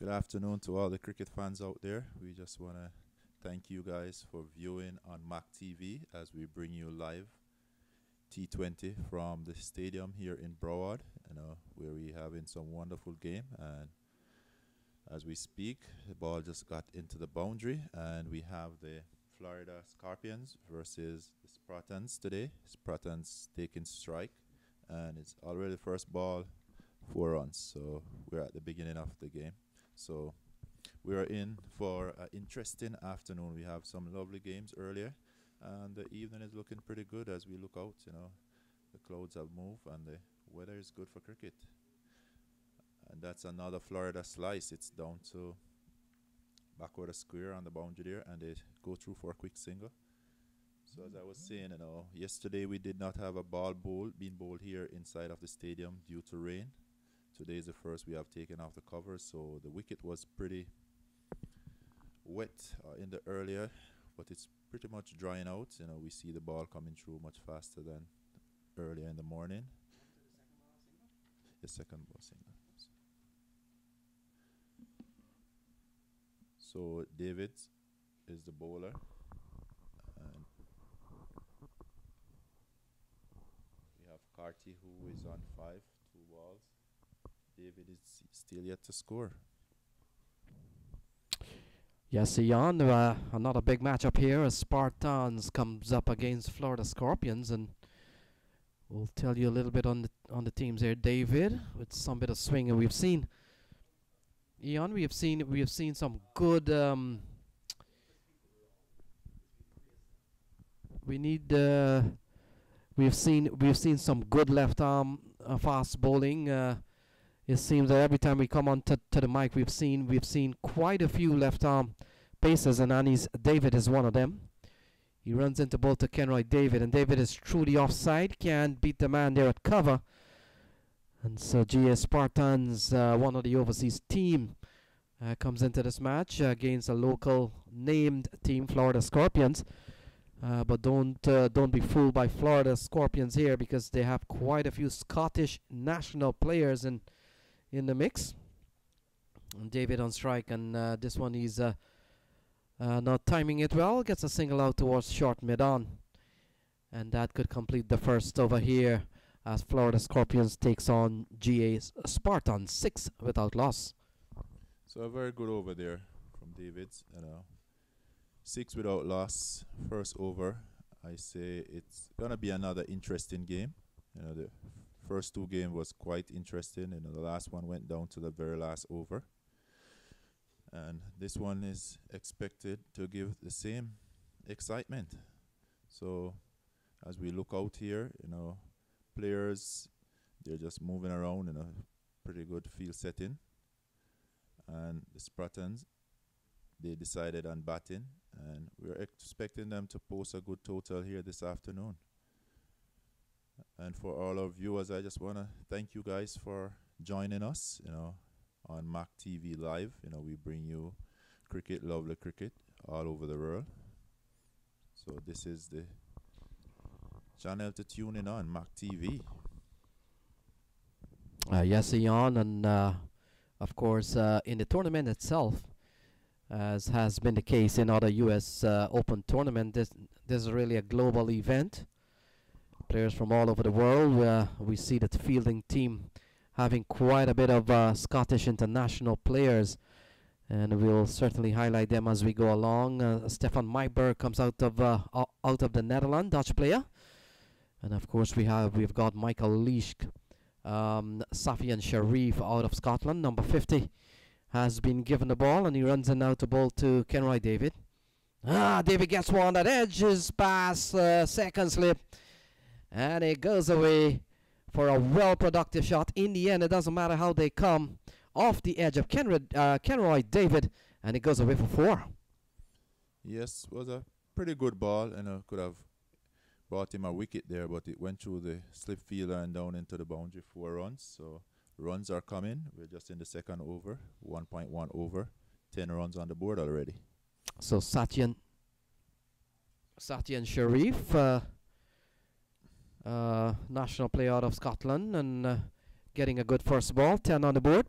Good afternoon to all the cricket fans out there. We just want to thank you guys for viewing on MAQ TV as we bring you live T20 from the stadium here in Broward, you know, where we having some wonderful game. And as we speak, the ball just got into the boundary, and we have the Florida Scorpions versus the Spartans today. Spartans taking strike, and it's already the first ball, four runs. So we're at the beginning of the game. So we are in for an interesting afternoon. We have some lovely games earlier, and the evening is looking pretty good as we look out. You know, the clouds have moved and the weather is good for cricket. And that's another Florida slice. It's down to backward a square on the boundary there, and they go through for a quick single. So as I was saying, you know, yesterday we did not have a ball bowl being bowled here inside of the stadium due to rain. Today is the first we have taken off the cover, so the wicket was pretty wet uh, in the earlier, but it's pretty much drying out. You know, we see the ball coming through much faster than earlier in the morning. The second ball single. So David is the bowler. And we have Carty who is on five, two balls. David is still yet to score. Yes, Ian, uh, another big matchup here as Spartans comes up against Florida Scorpions and we'll tell you a little bit on the on the teams here. David with some bit of swing and we've seen Ian, we have seen we have seen some good um, we need uh, we've seen we've seen some good left arm uh, fast bowling uh, it seems that every time we come on to, to the mic, we've seen we've seen quite a few left arm paces, and Anis David is one of them. He runs into both to Kenroy David, and David is truly offside, can't beat the man there at cover. And so GA Spartans, uh, one of the overseas team, uh, comes into this match uh, against a local named team, Florida Scorpions. Uh, but don't uh, don't be fooled by Florida Scorpions here because they have quite a few Scottish national players in in the mix. And David on strike, and uh, this one he's uh, uh, not timing it well. Gets a single out towards short mid on, and that could complete the first over here as Florida Scorpions takes on GA's Spartan six without loss. So a very good over there from Davids, you know. Six without loss, first over. I say it's gonna be another interesting game. You know, the first two game was quite interesting, and the last one went down to the very last over. And this one is expected to give the same excitement. So as we look out here, you know, players they're just moving around in a pretty good field setting. And the Spartans, they decided on batting, and we're expecting them to post a good total here this afternoon. And for all our viewers, I just want to thank you guys for joining us, you know, on MAQ TV Live. You know, we bring you cricket, lovely cricket, all over the world. So this is the channel to tune in on, MAQ TV. Uh, yes, Ian, and uh, of course, uh, in the tournament itself, as has been the case in other U.S. Uh, Open tournament, this this is really a global event. Players from all over the world. Uh, we see that the fielding team having quite a bit of uh, Scottish international players, and we'll certainly highlight them as we go along. Uh, Stefan Myburgh comes out of uh, out of the Netherlands, Dutch player, and of course we have we've got Michael Leask, um, Safyaan Sharif out of Scotland, number 50, has been given the ball and he runs in out to ball to Kenroy David. Ah, David gets one that edges past uh, second slip, and it goes away for a well productive shot. In the end, it doesn't matter how they come off the edge of Kenroy, uh, Kenroy David, and it goes away for four. Yes, was a pretty good ball, and uh, could have brought him a wicket there, but it went through the slip fielder and down into the boundary. Four runs, so runs are coming. We're just in the second over, 1.1 over, 10 runs on the board already. So Safyaan, Safyaan Sharif. Uh, uh, national player out of Scotland and uh, getting a good first ball, 10 on the board.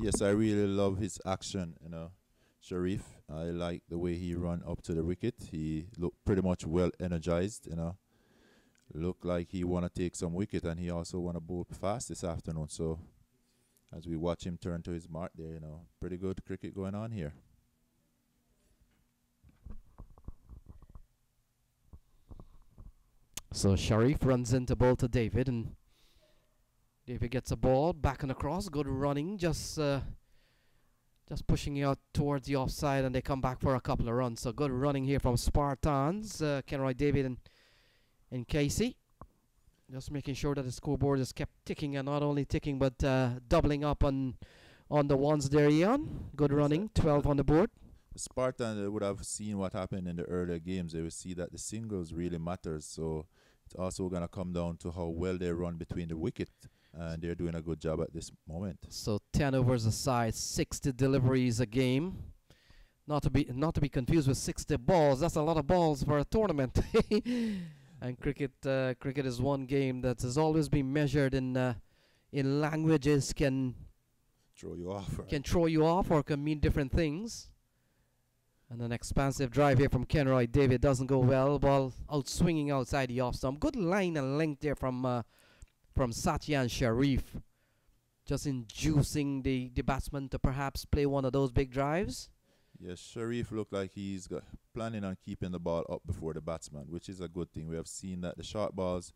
Yes, I really love his action, you know. Sharif, I like the way he run up to the wicket. He looked pretty much well energized, you know. Looked like he want to take some wicket and he also want to bowl fast this afternoon. So as we watch him turn to his mark there, you know, pretty good cricket going on here. So Sharif runs into ball to David, and David gets a ball back and across. Good running, just uh, just pushing it out towards the offside, and they come back for a couple of runs. So good running here from Spartans, uh, Kenroy David and and Casey. Just making sure that the scoreboard is kept ticking, and not only ticking but uh, doubling up on on the ones there, Ian. Good running, 12 on the board. Uh, would have seen what happened in the earlier games. They would see that the singles really matters. So it's also going to come down to how well they run between the wicket, and they're doing a good job at this moment. So 10 overs aside, 60 deliveries a game. Not to be not to be confused with 60 balls. That's a lot of balls for a tournament. and cricket uh, cricket is one game that has always been measured in uh, in languages can throw you off. Right? Can throw you off or can mean different things. And an expansive drive here from Kenroy David doesn't go well. Ball out swinging outside the off stump. Good line and length there from uh, from Safyaan Sharif. Just inducing the, the batsman to perhaps play one of those big drives. Yes, Sharif looked like he's planning on keeping the ball up before the batsman, which is a good thing. We have seen that the short balls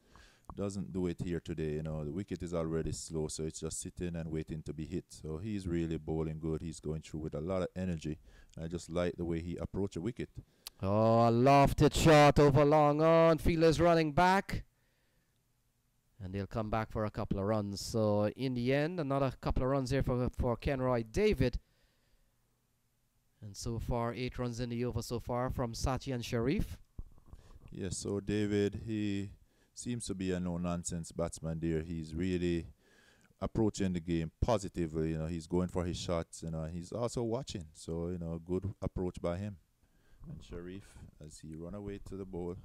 doesn't do it here today. You know, the wicket is already slow, so it's just sitting and waiting to be hit. So he's really bowling good. He's going through with a lot of energy. I just like the way he approached a wicket. Oh, a lofted shot over long on. Fielders running back. And they'll come back for a couple of runs. So in the end, another couple of runs here for for Kenroy David. And so far, eight runs in the over so far from Safyaan Sharif. Yes, so David, he seems to be a no-nonsense batsman there. He's really approaching the game positively. You know, he's going for his shots. You know, he's also watching. So you know, good approach by him. And Sharif, as he run away to the ball.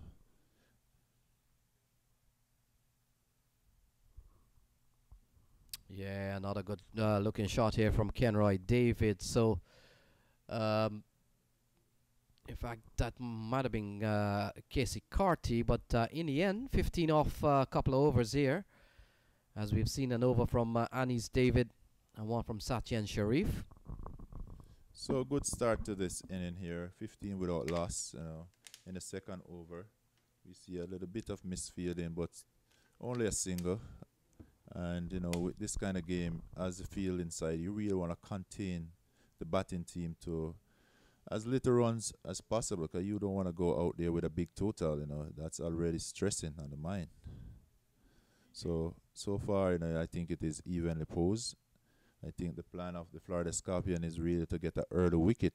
Yeah, another good uh, looking shot here from Kenroy David. So um, in fact, that might have been uh, Casey Carty, but uh, in the end, 15 off a uh, couple of overs here. As we've seen an over from uh, Anis David and one from Safyaan Sharif. So a good start to this inning here. 15 without loss. In the second over, we see a little bit of misfielding, but only a single. And you know, with this kind of game, as the field inside, you really want to contain the batting team to as little runs as possible because you don't want to go out there with a big total, you know, that's already stressing on the mind. So, so far, you know, I think it is evenly posed. I think the plan of the Florida Scorpion is really to get an early wicket.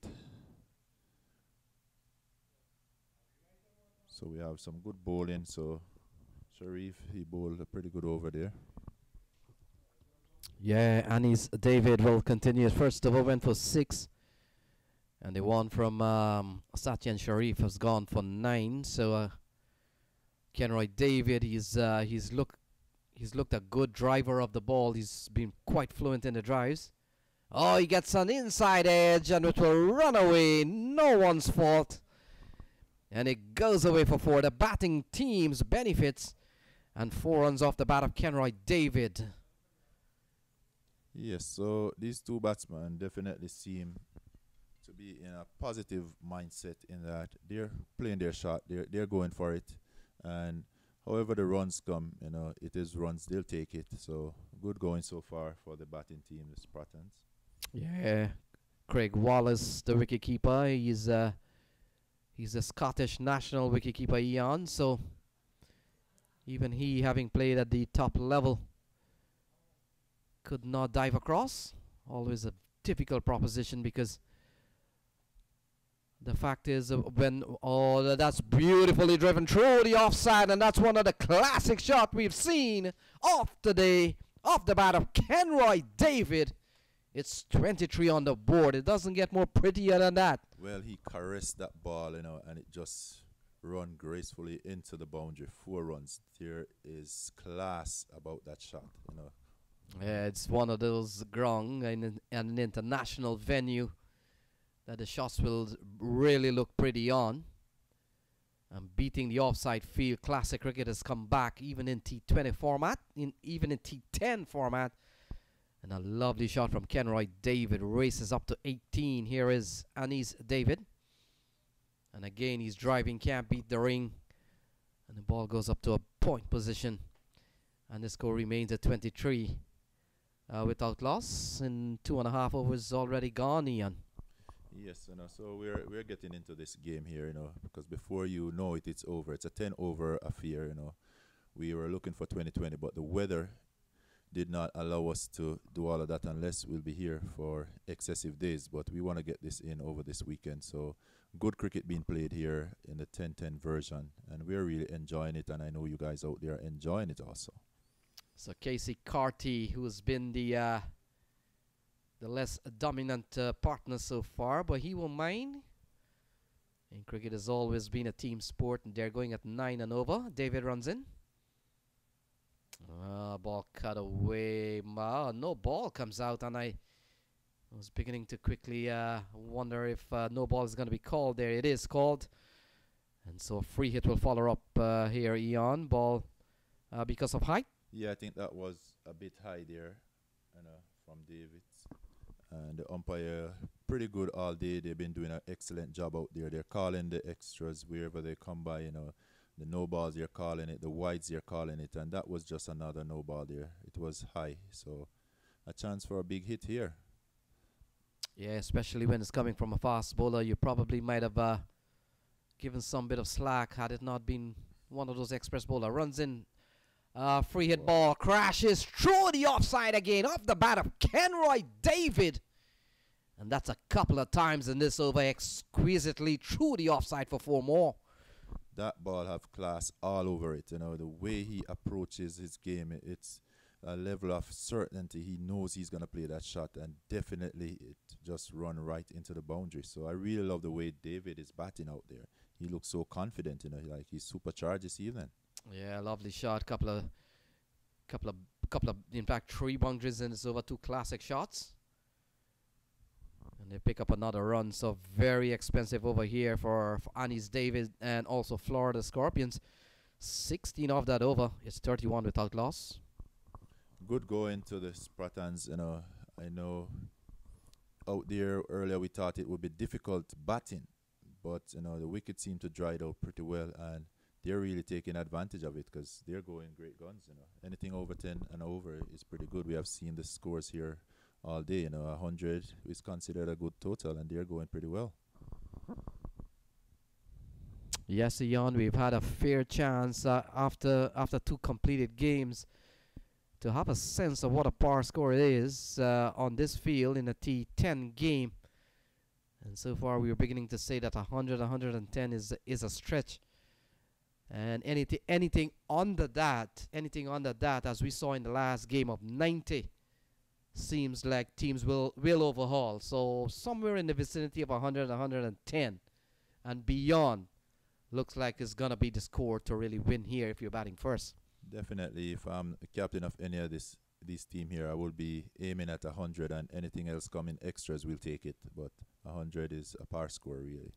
So we have some good bowling. So Sharif, he bowled a pretty good over there. Yeah, Anis David will continue. First of all, went for six. And the one from um, Safyaan Sharif has gone for nine. So uh, Kenroy David, he's uh, he's look he's looked a good driver of the ball. He's been quite fluent in the drives. Oh, he gets an inside edge and it will run away. No one's fault. And it goes away for four. The batting team's benefits. And four runs off the bat of Kenroy David. Yes, so these two batsmen definitely seem be in a positive mindset in that they're playing their shot, they're they're going for it, and however the runs come, you know, it is runs they'll take it. So good going so far for the batting team, the Spartans. Yeah, Craig Wallace, the wicketkeeper, he's uh he's a Scottish national wicketkeeper, Eon. So even he, having played at the top level could not dive across. Always a difficult proposition because the fact is uh, when oh that's beautifully driven through the offside and that's one of the classic shots we've seen off the day off the bat of Kenroy David. It's 23 on the board. It doesn't get more prettier than that. Well, he caressed that ball, you know, and it just run gracefully into the boundary. Four runs. There is class about that shot, you know. Yeah, it's one of those grong in an, an international venue that the shots will really look pretty on. And beating the offside field, classic cricket has come back even in T20 format, in even in T10 format. And a lovely shot from Kenroy David races up to 18. Here is Anis David. And again, he's driving, can't beat the ring. And the ball goes up to a point position. And the score remains at 23 uh, without loss. And two and a half overs already gone, Ian. Yes, you know, so we're we're getting into this game here, you know, because before you know it, it's over. It's a 10 over affair, you know. We were looking for 2020, but the weather did not allow us to do all of that unless we'll be here for excessive days. But we want to get this in over this weekend. So good cricket being played here in the 10-10 version, and we're really enjoying it. And I know you guys out there are enjoying it also. So Casey Carty, who's been the uh, the less dominant uh, partner so far, but he will mind. And cricket has always been a team sport, and they're going at nine and over. David runs in. Ah, ball cut away. Ma, no ball comes out, and I was beginning to quickly uh, wonder if uh, no ball is going to be called. There it is called. And so a free hit will follow up uh, here, Eon. Ball uh, because of height. Yeah, I think that was a bit high there, from David. And the umpire pretty good all day. They've been doing an excellent job out there. They're calling the extras wherever they come by, you know. The no balls you're calling it, the wides you're calling it, and that was just another no ball there. It was high, so a chance for a big hit here. Yeah, especially when it's coming from a fast bowler, you probably might have uh, given some bit of slack had it not been one of those express bowler runs in. Uh, free hit ball crashes through the offside again off the bat of Kenroy David. And that's a couple of times in this over exquisitely through the offside for four more that ball have class all over it. You know the way he approaches his game, it's a level of certainty. He knows he's gonna play that shot, and definitely it just run right into the boundary. So I really love the way David is batting out there. He looks so confident. You know, like he's supercharged this evening. Yeah, lovely shot. Couple of, couple of, couple of. In fact, three boundaries and it's over two classic shots. And they pick up another run. So very expensive over here for, for Anis Davis and also Florida Scorpions. 16 of that over. It's 31 without loss. Good going to the Spartans. You know, I know out there earlier we thought it would be difficult batting, but you know the wicket seemed to dry it out pretty well, and they're really taking advantage of it because they're going great guns. You know, anything over 10 and over is pretty good. We have seen the scores here all day. You know, hundred is considered a good total, and they're going pretty well. Yes, Ian, we've had a fair chance uh, after after two completed games to have a sense of what a par score is uh, on this field in a T10 game. And so far, we are beginning to say that 100, 110 is is a stretch. And anything anything under that, anything under that, as we saw in the last game of 90, seems like teams will will overhaul. So somewhere in the vicinity of 100, 110, and beyond, looks like it's gonna be the score to really win here if you're batting first. Definitely, if I'm captain of any of this this team here, I will be aiming at 100, and anything else coming extras, we'll take it. But 100 is a par score, really.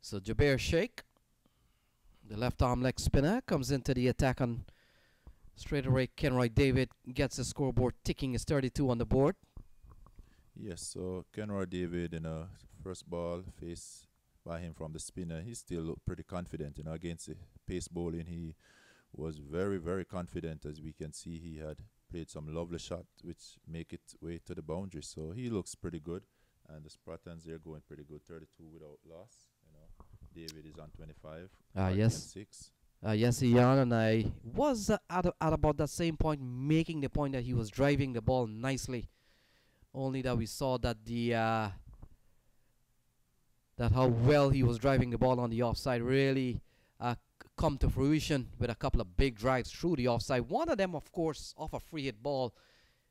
So Jaber Sheikh, the left arm leg spinner, comes into the attack on Straight away, Kenroy David gets the scoreboard ticking. Is 32 on the board. Yes, so Kenroy David, you know, first ball faced by him from the spinner, he still looked pretty confident. You know, against the pace bowling, he was very, very confident. As we can see, he had played some lovely shots which make it way to the boundary. So he looks pretty good. And the Spartans, they're going pretty good, 32 without loss. David is on 25. Ah, uh, yes. Six. Uh, yes, Ian and I was uh, at, at about that same point, making the point that he was driving the ball nicely. Only that we saw that the uh, that how well he was driving the ball on the offside really uh, come to fruition with a couple of big drives through the offside. One of them, of course, off a free hit ball.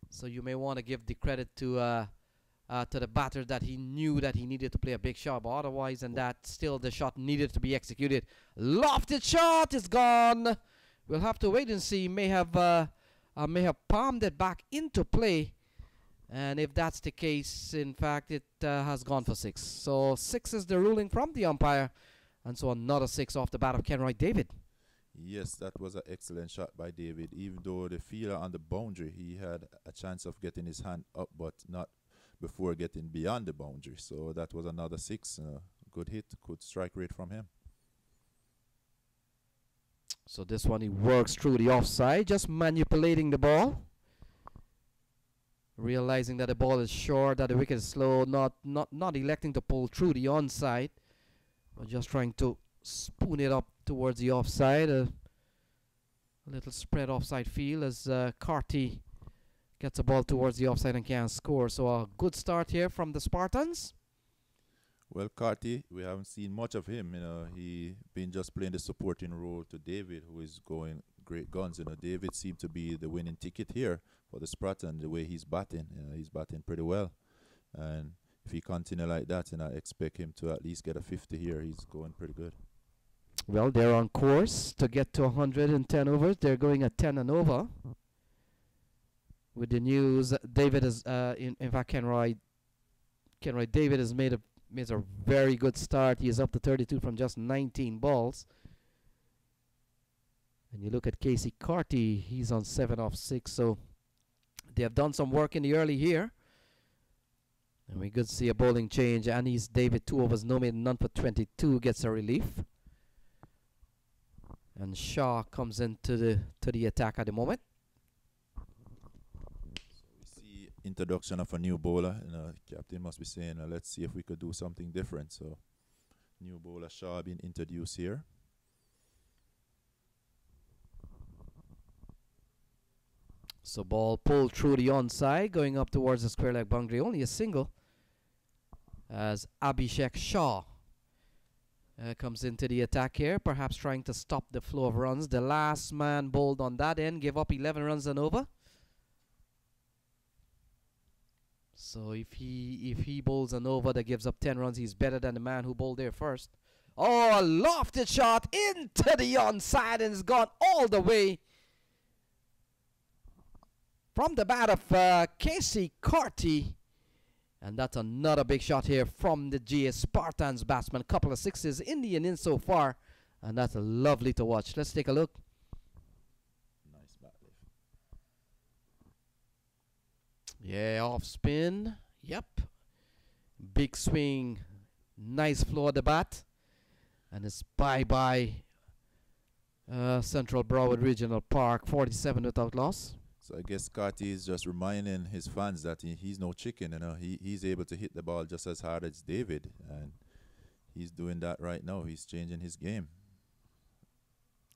So you may want to give the credit to uh, to the batter that he knew that he needed to play a big shot, but otherwise than that, still the shot needed to be executed. Lofted shot is gone. We'll have to wait and see. May have uh, uh, may have palmed it back into play. And if that's the case, in fact, it uh, has gone for six. So six is the ruling from the umpire. And so another six off the bat of Kenroy David. Yes, that was an excellent shot by David. Even though the fielder on the boundary, he had a chance of getting his hand up, but not before getting beyond the boundary. So that was another six. Uh, good hit, good strike rate from him. So this one he works through the offside, just manipulating the ball. Realizing that the ball is short, that the wicket is slow, not not not electing to pull through the onside, but just trying to spoon it up towards the offside. Uh, a little spread offside field as uh, Carty gets a ball towards the offside and can score. So a good start here from the Spartans. Well, Carty, we haven't seen much of him. You know, he been just playing the supporting role to David, who is going great guns. You know, David seemed to be the winning ticket here for the Spartan. The way he's batting, you know, he's batting pretty well, and if he continue like that, and I expect him to at least get a 50 here. He's going pretty good. Well, they're on course to get to 110 overs. They're going at 10 and over. With the news, David is, uh, in, in fact, Kenroy, Kenroy David has made a made a very good start. He is up to 32 from just 19 balls. And you look at Casey Carty, he's on 7 off 6. So they have done some work in the early here. And we could see a bowling change. And Anis David, 2 overs, no made, none for 22, gets a relief. And Shaw comes into the to the attack at the moment. So we see introduction of a new bowler. You know, captain must be saying, uh, "Let's see if we could do something different." So, new bowler Shaw being introduced here. So ball pulled through the onside, going up towards the square leg boundary. Only a single. As Abhishek Shaw uh, comes into the attack here, perhaps trying to stop the flow of runs. The last man bowled on that end, gave up 11 runs and over. So if he if he bowls an over that gives up 10 runs, he's better than the man who bowled there first. Oh, a lofted shot into the onside and it's gone all the way from the bat of uh, Casey Carty. And that's another big shot here from the GA Spartans batsman. Couple of sixes in the so far. And that's lovely to watch. Let's take a look. Nice bat lift. Yeah, off spin. Yep. Big swing. Nice flow of the bat. And it's bye bye uh, Central Broward Regional Park. 47 without loss. So I guess Carty is just reminding his fans that he, he's no chicken. You know, he he's able to hit the ball just as hard as David, and he's doing that right now. He's changing his game.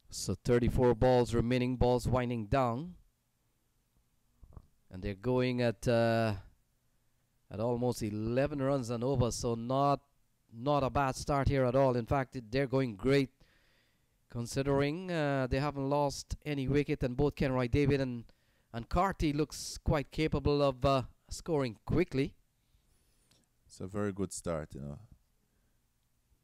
So 34 balls remaining, balls winding down. And they're going at uh, at almost 11 runs and over, so not not a bad start here at all. In fact, they're going great considering uh, they haven't lost any wicket and both Kenroy David and and Carty looks quite capable of uh, scoring quickly. It's a very good start, you know.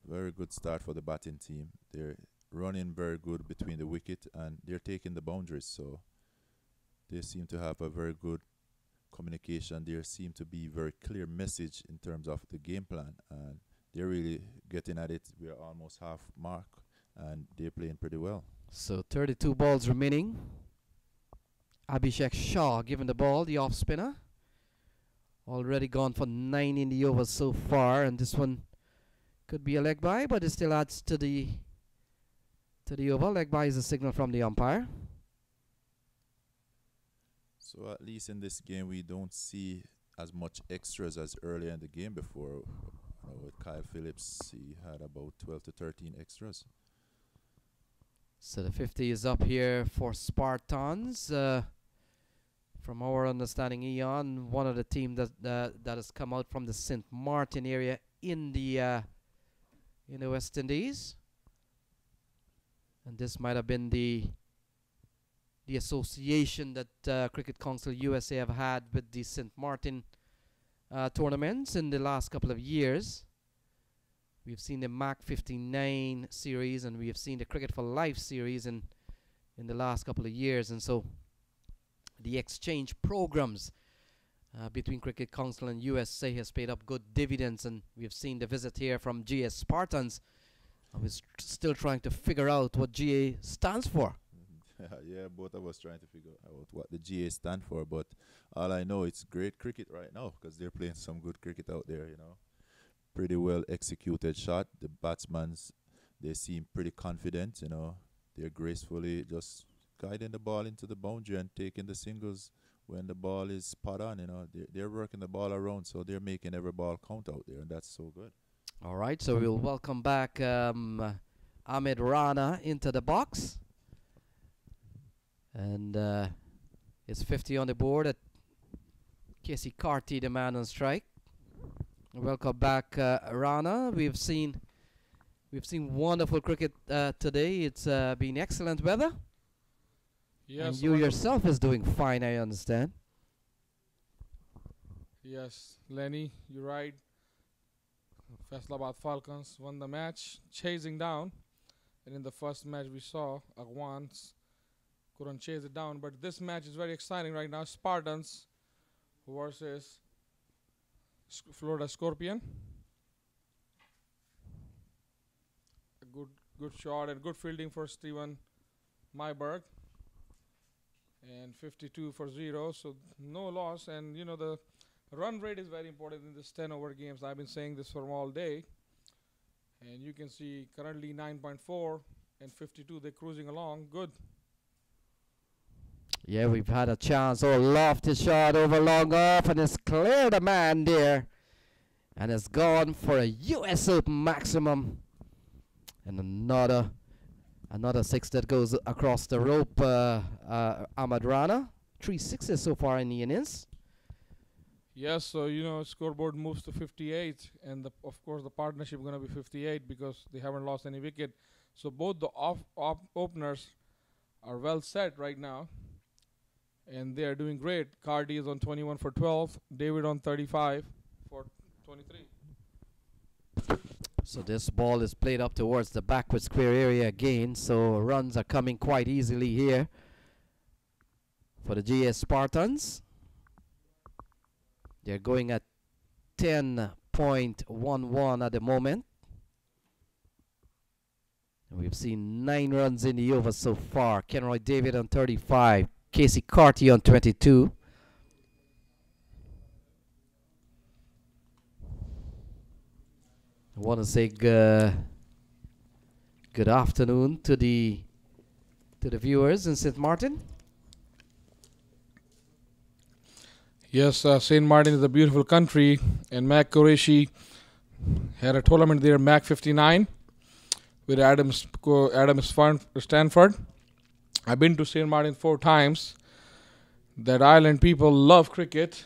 Very good start for the batting team. They're running very good between the wicket and they're taking the boundaries. So they seem to have a very good communication. There seem to be very clear message in terms of the game plan, and they're really getting at it. We're almost half mark, and they're playing pretty well. So 32 balls remaining. Abhishek Shaw given the ball, the off spinner. Already gone for nine in the over so far, and this one could be a leg by, but it still adds to the to the over. Leg by is a signal from the umpire. So at least in this game, we don't see as much extras as earlier in the game before. You know, with Kyle Phillips, he had about 12 to 13 extras. So the 50 is up here for Spartans. Uh, from our understanding, Eon, one of the team that uh, that has come out from the St. Martin area in the uh, in the West Indies, and this might have been the the association that uh, Cricket Council USA have had with the St. Martin uh, tournaments in the last couple of years. We've seen the Mac 59 series and we have seen the Cricket for Life series in in the last couple of years, and so the exchange programs uh, between Cricket Council and USA has paid up good dividends, and we've seen the visit here from GA Spartans. I was still trying to figure out what GA stands for. yeah, both of us trying to figure out what the GA stand for, but all I know it's great cricket right now because they're playing some good cricket out there. You know, pretty well executed shot. The batsmen's they seem pretty confident. You know, they're gracefully just guiding the ball into the boundary and taking the singles when the ball is spot on. You know, they're, they're working the ball around, so they're making every ball count out there, and that's so good. All right, so we'll welcome back um, Ahmed Rana into the box. And uh, it's 50 on the board at Casey Carty, the man on strike. Welcome back, uh, Rana. We've seen we've seen wonderful cricket uh, today. It's uh, been excellent weather. Yes, and you yourself is doing fine, I understand. Yes, Lenny, you're right. Faisalabad Falcons won the match, chasing down. And in the first match we saw, Agwans couldn't chase it down. But this match is very exciting right now. Spartans versus Florida Scorpion. A good, good shot and good fielding for Steven Myburgh. And 52 for zero, so no loss. And you know the run rate is very important in this 10 over games. I've been saying this from all day. And you can see currently 9.4 and 52. They're cruising along. Good. Yeah, we've had a chance. Oh, lofty shot over long off, and it's cleared a man there. And it's gone for a US Open maximum. And another another six that goes across the rope, uh, uh, Ahmad Rana. Three sixes so far in the innings. Yes, so you know scoreboard moves to 58, and the, of course the partnership gonna be 58 because they haven't lost any wicket. So both the off, off openers are well set right now, and they are doing great. Carty is on 21 for 12, David on 35 for 23. So this ball is played up towards the backward square area again. So runs are coming quite easily here for the GA Spartans. They're going at 10.11 at the moment. We've seen nine runs in the over so far. Kenroy David on 35, Casey Carty on 22. I want to say g- good afternoon to the to the viewers in St. Martin. Yes, uh, St. Martin is a beautiful country, and Mac Qureshi had a tournament there, Mac 59, with Adams Adams Stanford. I've been to St. Martin four times. That island people love cricket,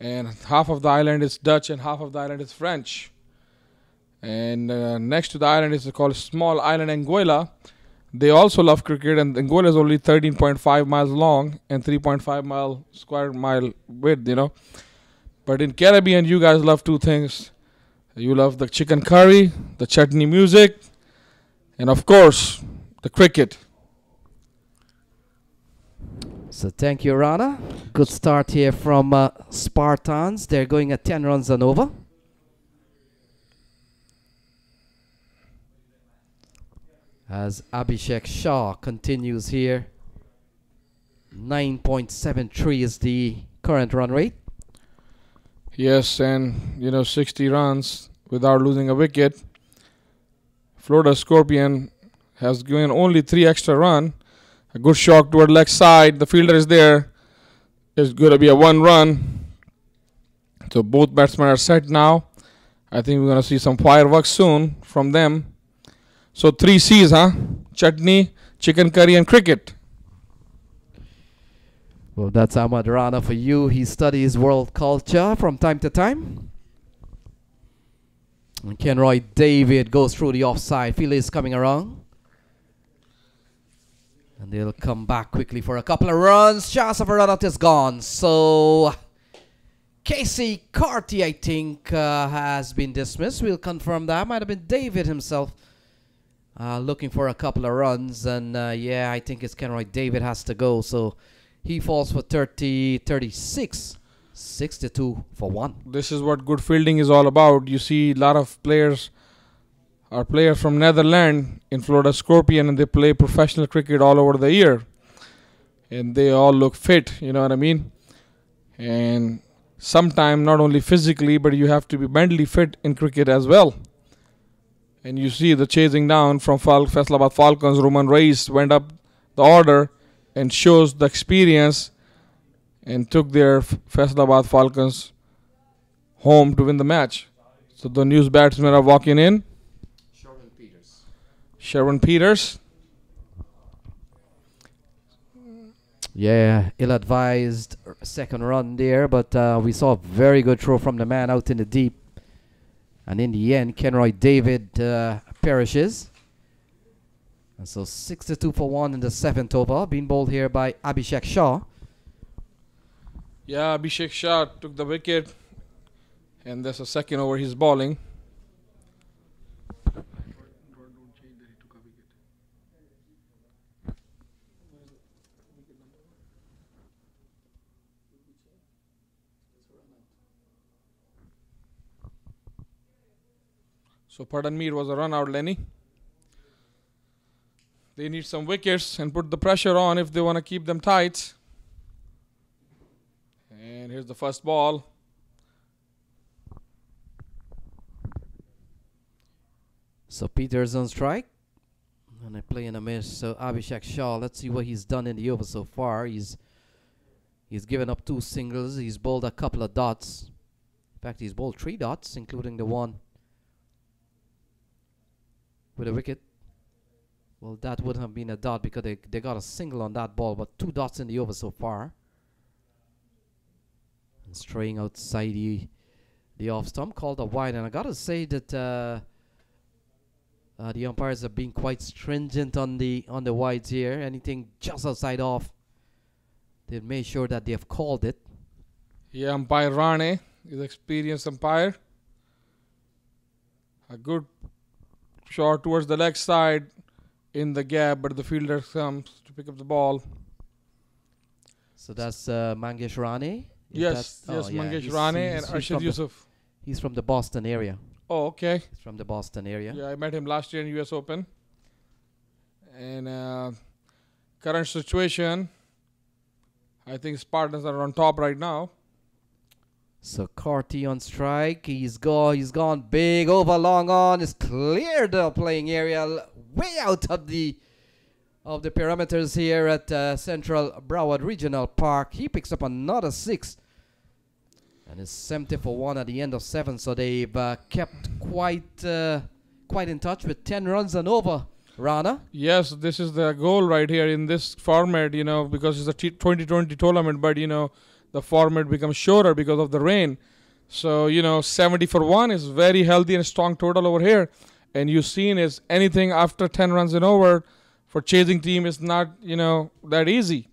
and half of the island is Dutch and half of the island is French. And uh, next to the island is called small island Anguilla. They also love cricket, and Anguilla is only 13.5 miles long and 3.5 mile square mile width. You know, but in Caribbean, you guys love two things. You love the chicken curry, the chutney music, and of course, the cricket. So thank you, Rana. Good start here from uh, Spartans. They're going at 10 runs and over. As Abhishek Shah continues here. 9.73 is the current run rate. Yes, and you know, 60 runs without losing a wicket. Florida Scorpion has given only three extra run. A good shot toward left side. The fielder is there. It's going to be a one run. So both batsmen are set now. I think we're going to see some fireworks soon from them. So three C's, huh? Chutney, chicken curry, and cricket. Well, that's Ahmad Rana for you. He studies world culture from time to time. And Kenroy David goes through the offside. Fielder is coming around. And they'll come back quickly for a couple of runs. Chance of a run out is gone. So Casey Carty, I think, uh, has been dismissed. We'll confirm that. Might have been David himself uh, looking for a couple of runs. And uh, yeah, I think it's Kenroy David has to go. So He falls for 30, 36, 62 for one. This is what good fielding is all about. You see a lot of players are players from Netherlands in Florida Scorpion and they play professional cricket all over the year. And they all look fit, you know what I mean? And sometime not only physically but you have to be mentally fit in cricket as well. And you see the chasing down from Fal- Faisalabad Falcons, Roman Reis went up the order and shows the experience and took their Faisalabad Falcons home to win the match. So the news batsmen are walking in. Sherwin Peters. Yeah, ill-advised second run there, but uh, we saw a very good throw from the man out in the deep. And in the end, Kenroy David uh, perishes. And so 62 for 1 in the seventh over, being bowled here by Abhishek Shaw. Yeah, Abhishek Shah took the wicket. And there's a second over he's bowling. So pardon me, it was a run out, Lenny. They need some wickets and put the pressure on if they want to keep them tight. And here's the first ball. So Peters on strike. And they play in a miss. So Abhishek Shaw, let's see what he's done in the over so far. He's he's given up two singles. He's bowled a couple of dots. In fact, he's bowled three dots, including the one with a wicket. Well, that would have been a dot because they, they got a single on that ball, but two dots in the over so far. And straying outside the the off stump called a wide, and I gotta say that uh, uh, the umpires have been quite stringent on the on the wides here. Anything just outside off, They've made sure that they have called it. Yeah, umpire Rane is experienced umpire. A good shot towards the leg side in the gap, but the fielder comes to pick up the ball. So that's uh, Mangesh Rane. Yes, yes, oh, yeah, Mangesh he's- Rane he's- and he's from Arshad the- Yusuf. He's from the Boston area. Oh, okay. He's from the Boston area. Yeah, I met him last year in US Open. And uh, current situation, I think Spartans are on top right now. So Carty on strike. He's gone. He's gone big over long on. It's cleared the playing area way out of the of the perimeters here at uh, Central Broward Regional Park. He picks up another six, and it's 70 for one at the end of seven. So they've uh, kept quite uh, quite in touch with 10 runs and over. Rana. Yes, this is the goal right here in this format, you know, because it's a T- 2020 tournament, but, you know, the format becomes shorter because of the rain. So, you know, 70 for 1 is very healthy and strong total over here. And you've seen is anything after 10 runs and over for chasing team is not, you know, that easy.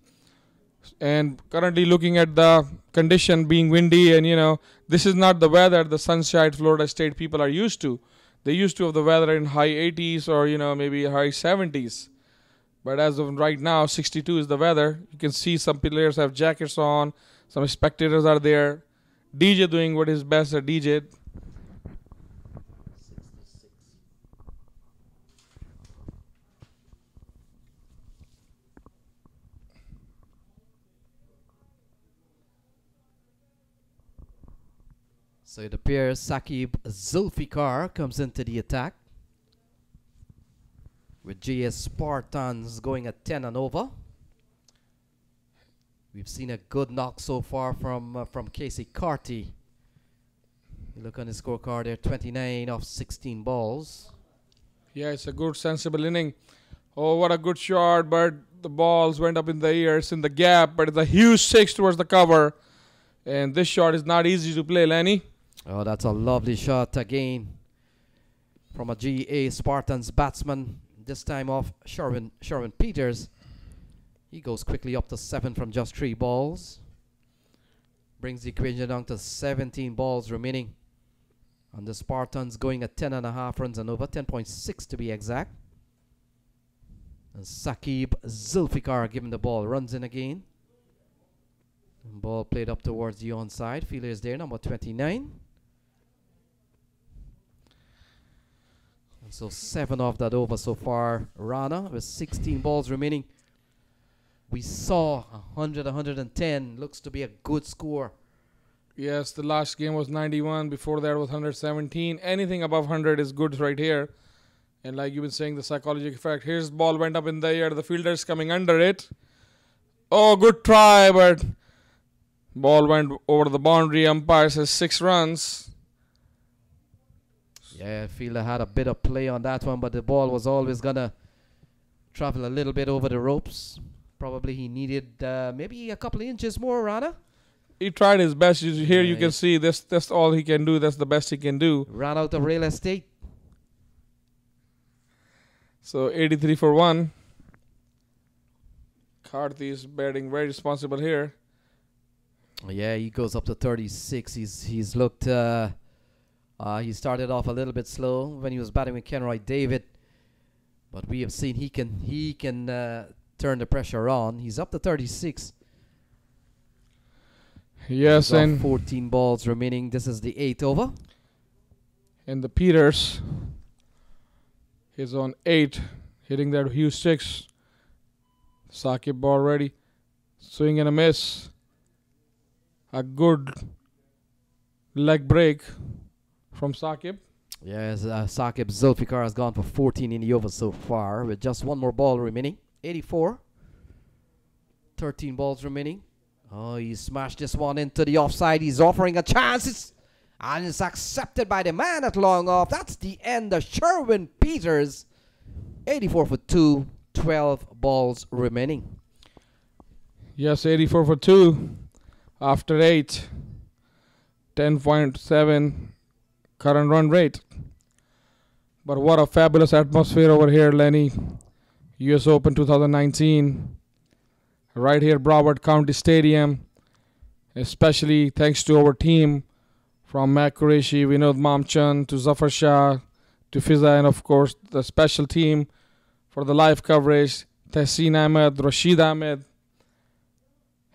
And currently looking at the condition being windy and, you know, this is not the weather the sunshine Florida State people are used to. They used to have the weather in high 80s or, you know, maybe high 70s. But as of right now, 62 is the weather. You can see some players have jackets on. Some spectators are there. DJ doing what is best at DJ. So it appears Saqib Zulfiqar comes into the attack. With GA Spartans going at 10 and over. We've seen a good knock so far from uh, from Casey Carty. You look on the scorecard there, 29 off 16 balls. Yeah, it's a good, sensible inning. Oh, what a good shot, but the balls went up in the air. It's in the gap, but it's a huge six towards the cover. And this shot is not easy to play, Lenny. Oh, that's a lovely shot again from a GA Spartans batsman. This time off Sherwin Sherwin Peters. He goes quickly up to seven from just three balls. Brings the equation down to 17 balls remaining. And the Spartans going at 10 and a half runs and over, 10.6 to be exact. And Saqib Zulfiqar giving the ball, runs in again. Ball played up towards the onside. Fielder is there, number 29. And so seven off that over so far. Rana with 16 balls remaining. We saw 100, 110. Looks to be a good score. Yes, the last game was 91. Before that was 117. Anything above 100 is good right here. And like you've been saying, the psychological effect. Here's ball went up in the air. The fielder's coming under it. Oh, good try, but ball went over the boundary. Umpire says six runs. Yeah, fielder had a bit of play on that one, but the ball was always gonna travel a little bit over the ropes. Probably he needed uh, maybe a couple inches more, Rana. He tried his best. You, here you can see this. That's all he can do. That's the best he can do. Ran out of real estate. So 83 for one. Carty is batting very responsible here. Yeah, he goes up to 36. He's he's looked. Uh, uh, he started off a little bit slow when he was batting with Kenroy David, but we have seen he can he can uh, turn the pressure on. He's up to 36. Yes, He's and 14 balls remaining. This is the eighth over. and the Peters is on eight, hitting that huge six. Saqib ball ready, swing and a miss. A good leg break from Saqib. Yes, uh, Saqib Zulfiqar has gone for 14 in the over so far with just one more ball remaining. 84. 13 balls remaining. Oh, he smashed this one into the offside. He's offering a chance. It's, and it's accepted by the man at long off. That's the end of Sherwin Peters. 84 for 2. 12 balls remaining. Yes, 84 for 2 after 8. 10.7 current run rate. But what a fabulous atmosphere over here, Lenny. US Open 2019. Right here, Broward County Stadium. Especially thanks to our team from Mac Qureshi, Vinod Mamchan, to Zafar Shah, to Fiza, and of course the special team for the live coverage Tehseen Ahmed, Rashid Ahmed,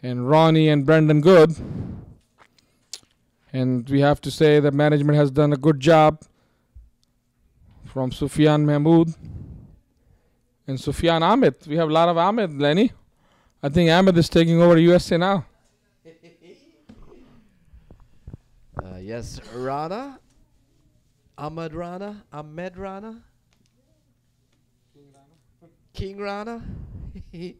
and Ronnie and Brendan Good. And we have to say that management has done a good job from Sufyan Mahmood and Sufyan Ahmed. We have a lot of Ahmed, Lenny. I think Ahmed is taking over USA now. Uh, yes, Rana. Ahmed Rana. Ahmed Rana. King Rana.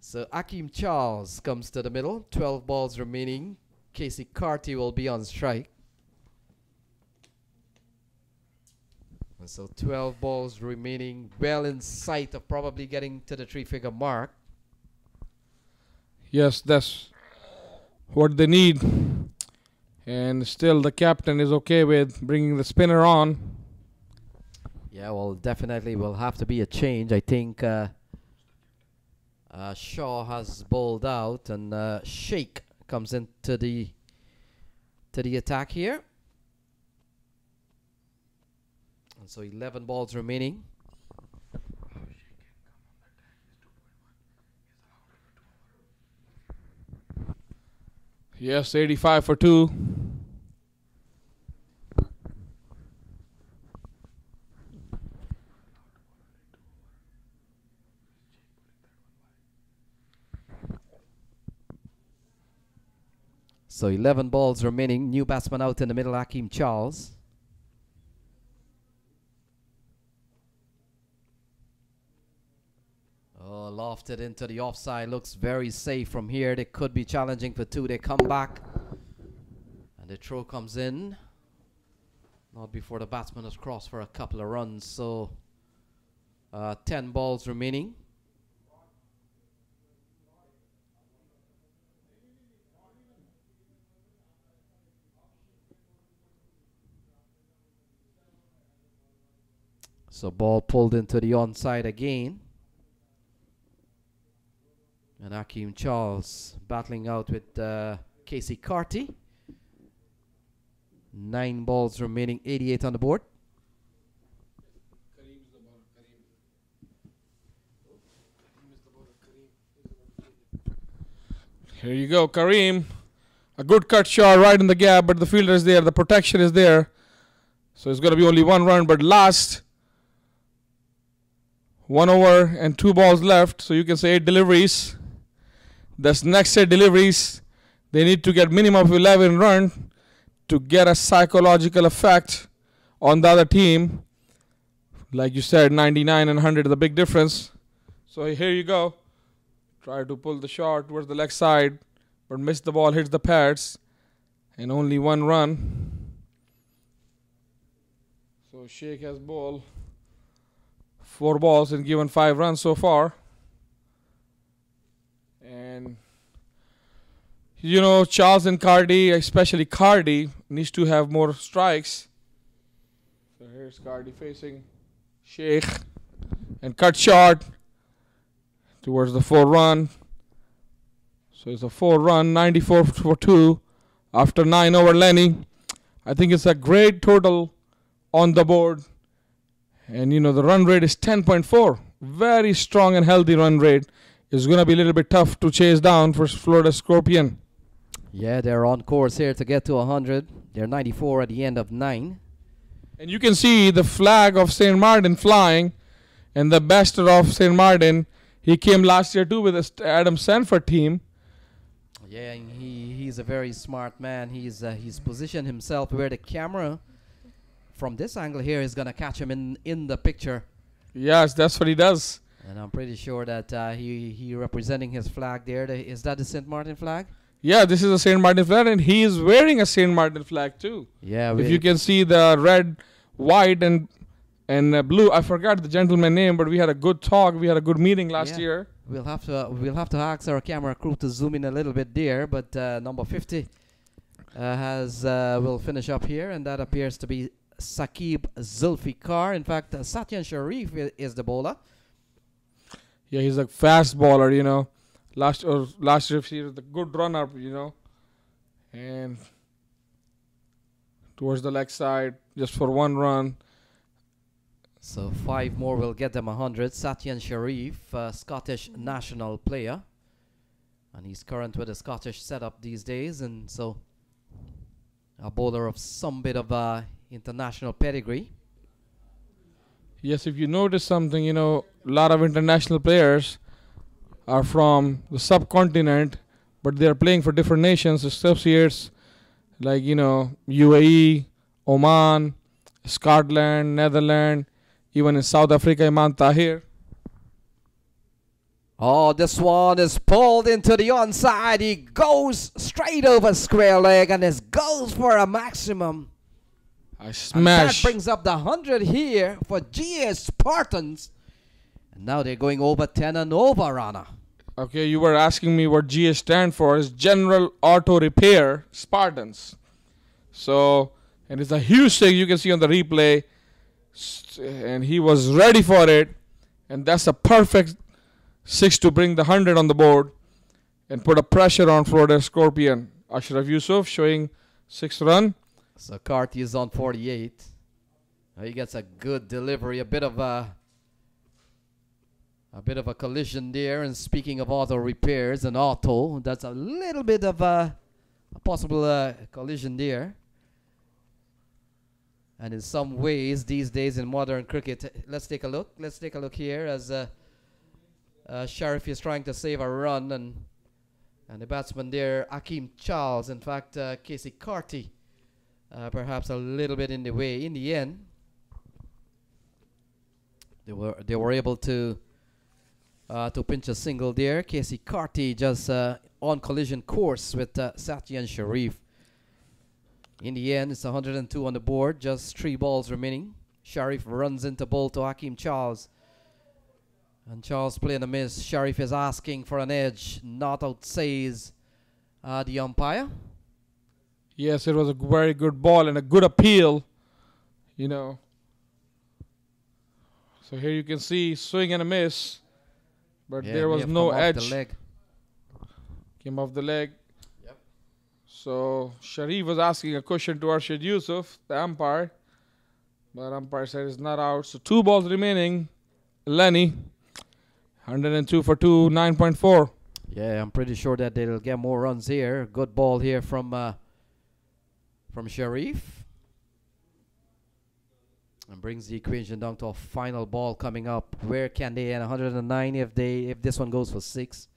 so Akim Charles comes to the middle. 12 balls remaining. Casey Carty will be on strike. And so 12 balls remaining, well in sight of probably getting to the three figure mark. Yes, that's what they need. And still, the captain is okay with bringing the spinner on. Yeah, well, definitely will have to be a change. I think uh, uh, Shaw has bowled out, and uh, Sheikh comes into the to the attack here. And so 11 balls remaining. Yes, 85 for two. So 11 balls remaining. New batsman out in the middle, Akeem Charles. Oh, lofted into the offside. Looks very safe from here. They could be challenging for two. They come back. And the throw comes in. Not before the batsman has crossed for a couple of runs. So uh, 10 balls remaining. So ball pulled into the onside again. And Akeem Charles battling out with uh, Casey Carty. Nine balls remaining, 88 on the board. Here you go, Kareem. A good cut shot right in the gap, but the fielder is there. The protection is there. So it's going to be only one run, but last one over and two balls left. So you can say eight deliveries. That's next set deliveries. They need to get minimum of 11 run to get a psychological effect on the other team. Like you said, 99 and 100 is a big difference. So here you go. Try to pull the shot towards the leg side, but miss the ball, hits the pads, and only one run. So Sheikh has ball. Four balls and given five runs so far. And you know, Charles and Carty, especially Carty, needs to have more strikes. So here's Carty facing Sheikh and cut short towards the four run. So it's a four run, 94 for two after nine over Lenny. I think it's a great total on the board. And you know, the run rate is 10.4. Very strong and healthy run rate. It's going to be a little bit tough to chase down for Florida Scorpion. Yeah, they're on course here to get to 100. They're 94 at the end of nine. And you can see the flag of St. Martin flying. And the best of St. Martin, he came last year too with the Adam Sanford team. Yeah, and he, he's a very smart man. He's uh, he's positioned himself where the camera from this angle here is gonna catch him in in the picture. Yes, that's what he does. And I'm pretty sure that uh, he he representing his flag there. The, is that the St. Martin flag? Yeah, this is a St. Martin flag, and he is wearing a St. Martin flag too. Yeah, If you can see the red, white, and and uh, blue. I forgot the gentleman name, but we had a good talk. We had a good meeting last Yeah. year. We'll have to we'll have to ask our camera crew to zoom in a little bit there, but uh, number 50 uh, has uh, will finish up here, and that appears to be Saqib Zulfiqar. In fact, uh, Safyaan Sharif is the bowler. Yeah, he's a fast bowler, you know. Last or last year he was a good runner, you know. And towards the leg side, just for one run. So five more will get them 100. Safyaan Sharif, uh, Scottish national player, and he's current with the Scottish setup these days, and so a bowler of some bit of uh, international pedigree. Yes, if you notice something, you know, a lot of international players are from the subcontinent, but they are playing for different nations, associates like, you know, UAE, Oman, Scotland, Netherlands, even in South Africa, Imran Tahir. Oh, this one is pulled into the onside. He goes straight over square leg and this goes for a maximum. I smash. that brings up the 100 here for GA Spartans. And now they're going over 10 and over, Rana. Okay, you were asking me what GA stand for. Is General Auto Repair Spartans. So, and it's a huge thing you can see on the replay. And he was ready for it. And that's a perfect six to bring the 100 on the board and put a pressure on Florida Scorpion. Ashraf Yusuf showing six run. So Carty is on 48. Uh, He gets a good delivery, a bit of a a bit of a collision there. And speaking of auto repairs and auto, that's a little bit of a, a possible uh, collision there. And in some ways, these days in modern cricket, let's take a look. Let's take a look here as uh, uh, Sharif is trying to save a run, and and the batsman there, Akeem Charles, in fact, uh, Casey Carty uh, perhaps a little bit in the way. In the end, they were they were able to uh, to pinch a single there. Casey Carty just uh, on collision course with uh, Safyaan Sharif. In the end, it's 102 on the board, just three balls remaining. Sharif runs into ball to Hakeem Charles. And Charles playing a miss. Sharif is asking for an edge. Not out says uh, the umpire. Yes, it was a very good ball and a good appeal, you know. So here you can see swing and a miss, but Yeah, there was no come off edge. The leg. Came off the leg. Yep. So Sharif was asking a question to Arshad Yusuf, the umpire, but umpire said it's not out. So two balls remaining. Lenny, 102 for two, 9.4. Yeah, I'm pretty sure that they'll get more runs here. Good ball here from uh, from Sharif. And brings the equation down to a final ball coming up. Where can they end? 109 if they if this one goes for six,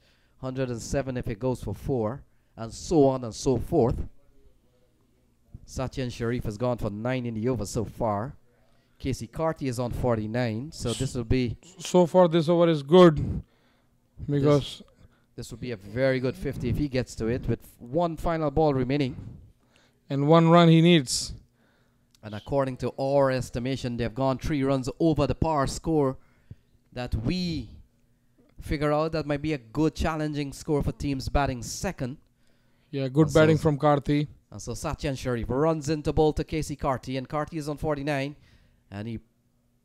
107 if it goes for four, and so on and so forth. Safyaan Sharif has gone for nine in the over so far. Casey Carty is on 49, so this will be So far, this over is good because this will be a very good 50 if he gets to it with one final ball remaining. And one run he needs. And according to our estimation, they've gone three runs over the par score that we figure out that might be a good challenging score for teams batting second. Yeah, good And batting s- from Carty. And so Safyaan Sharif runs into ball to Casey Carty, and Carty is on 49, and he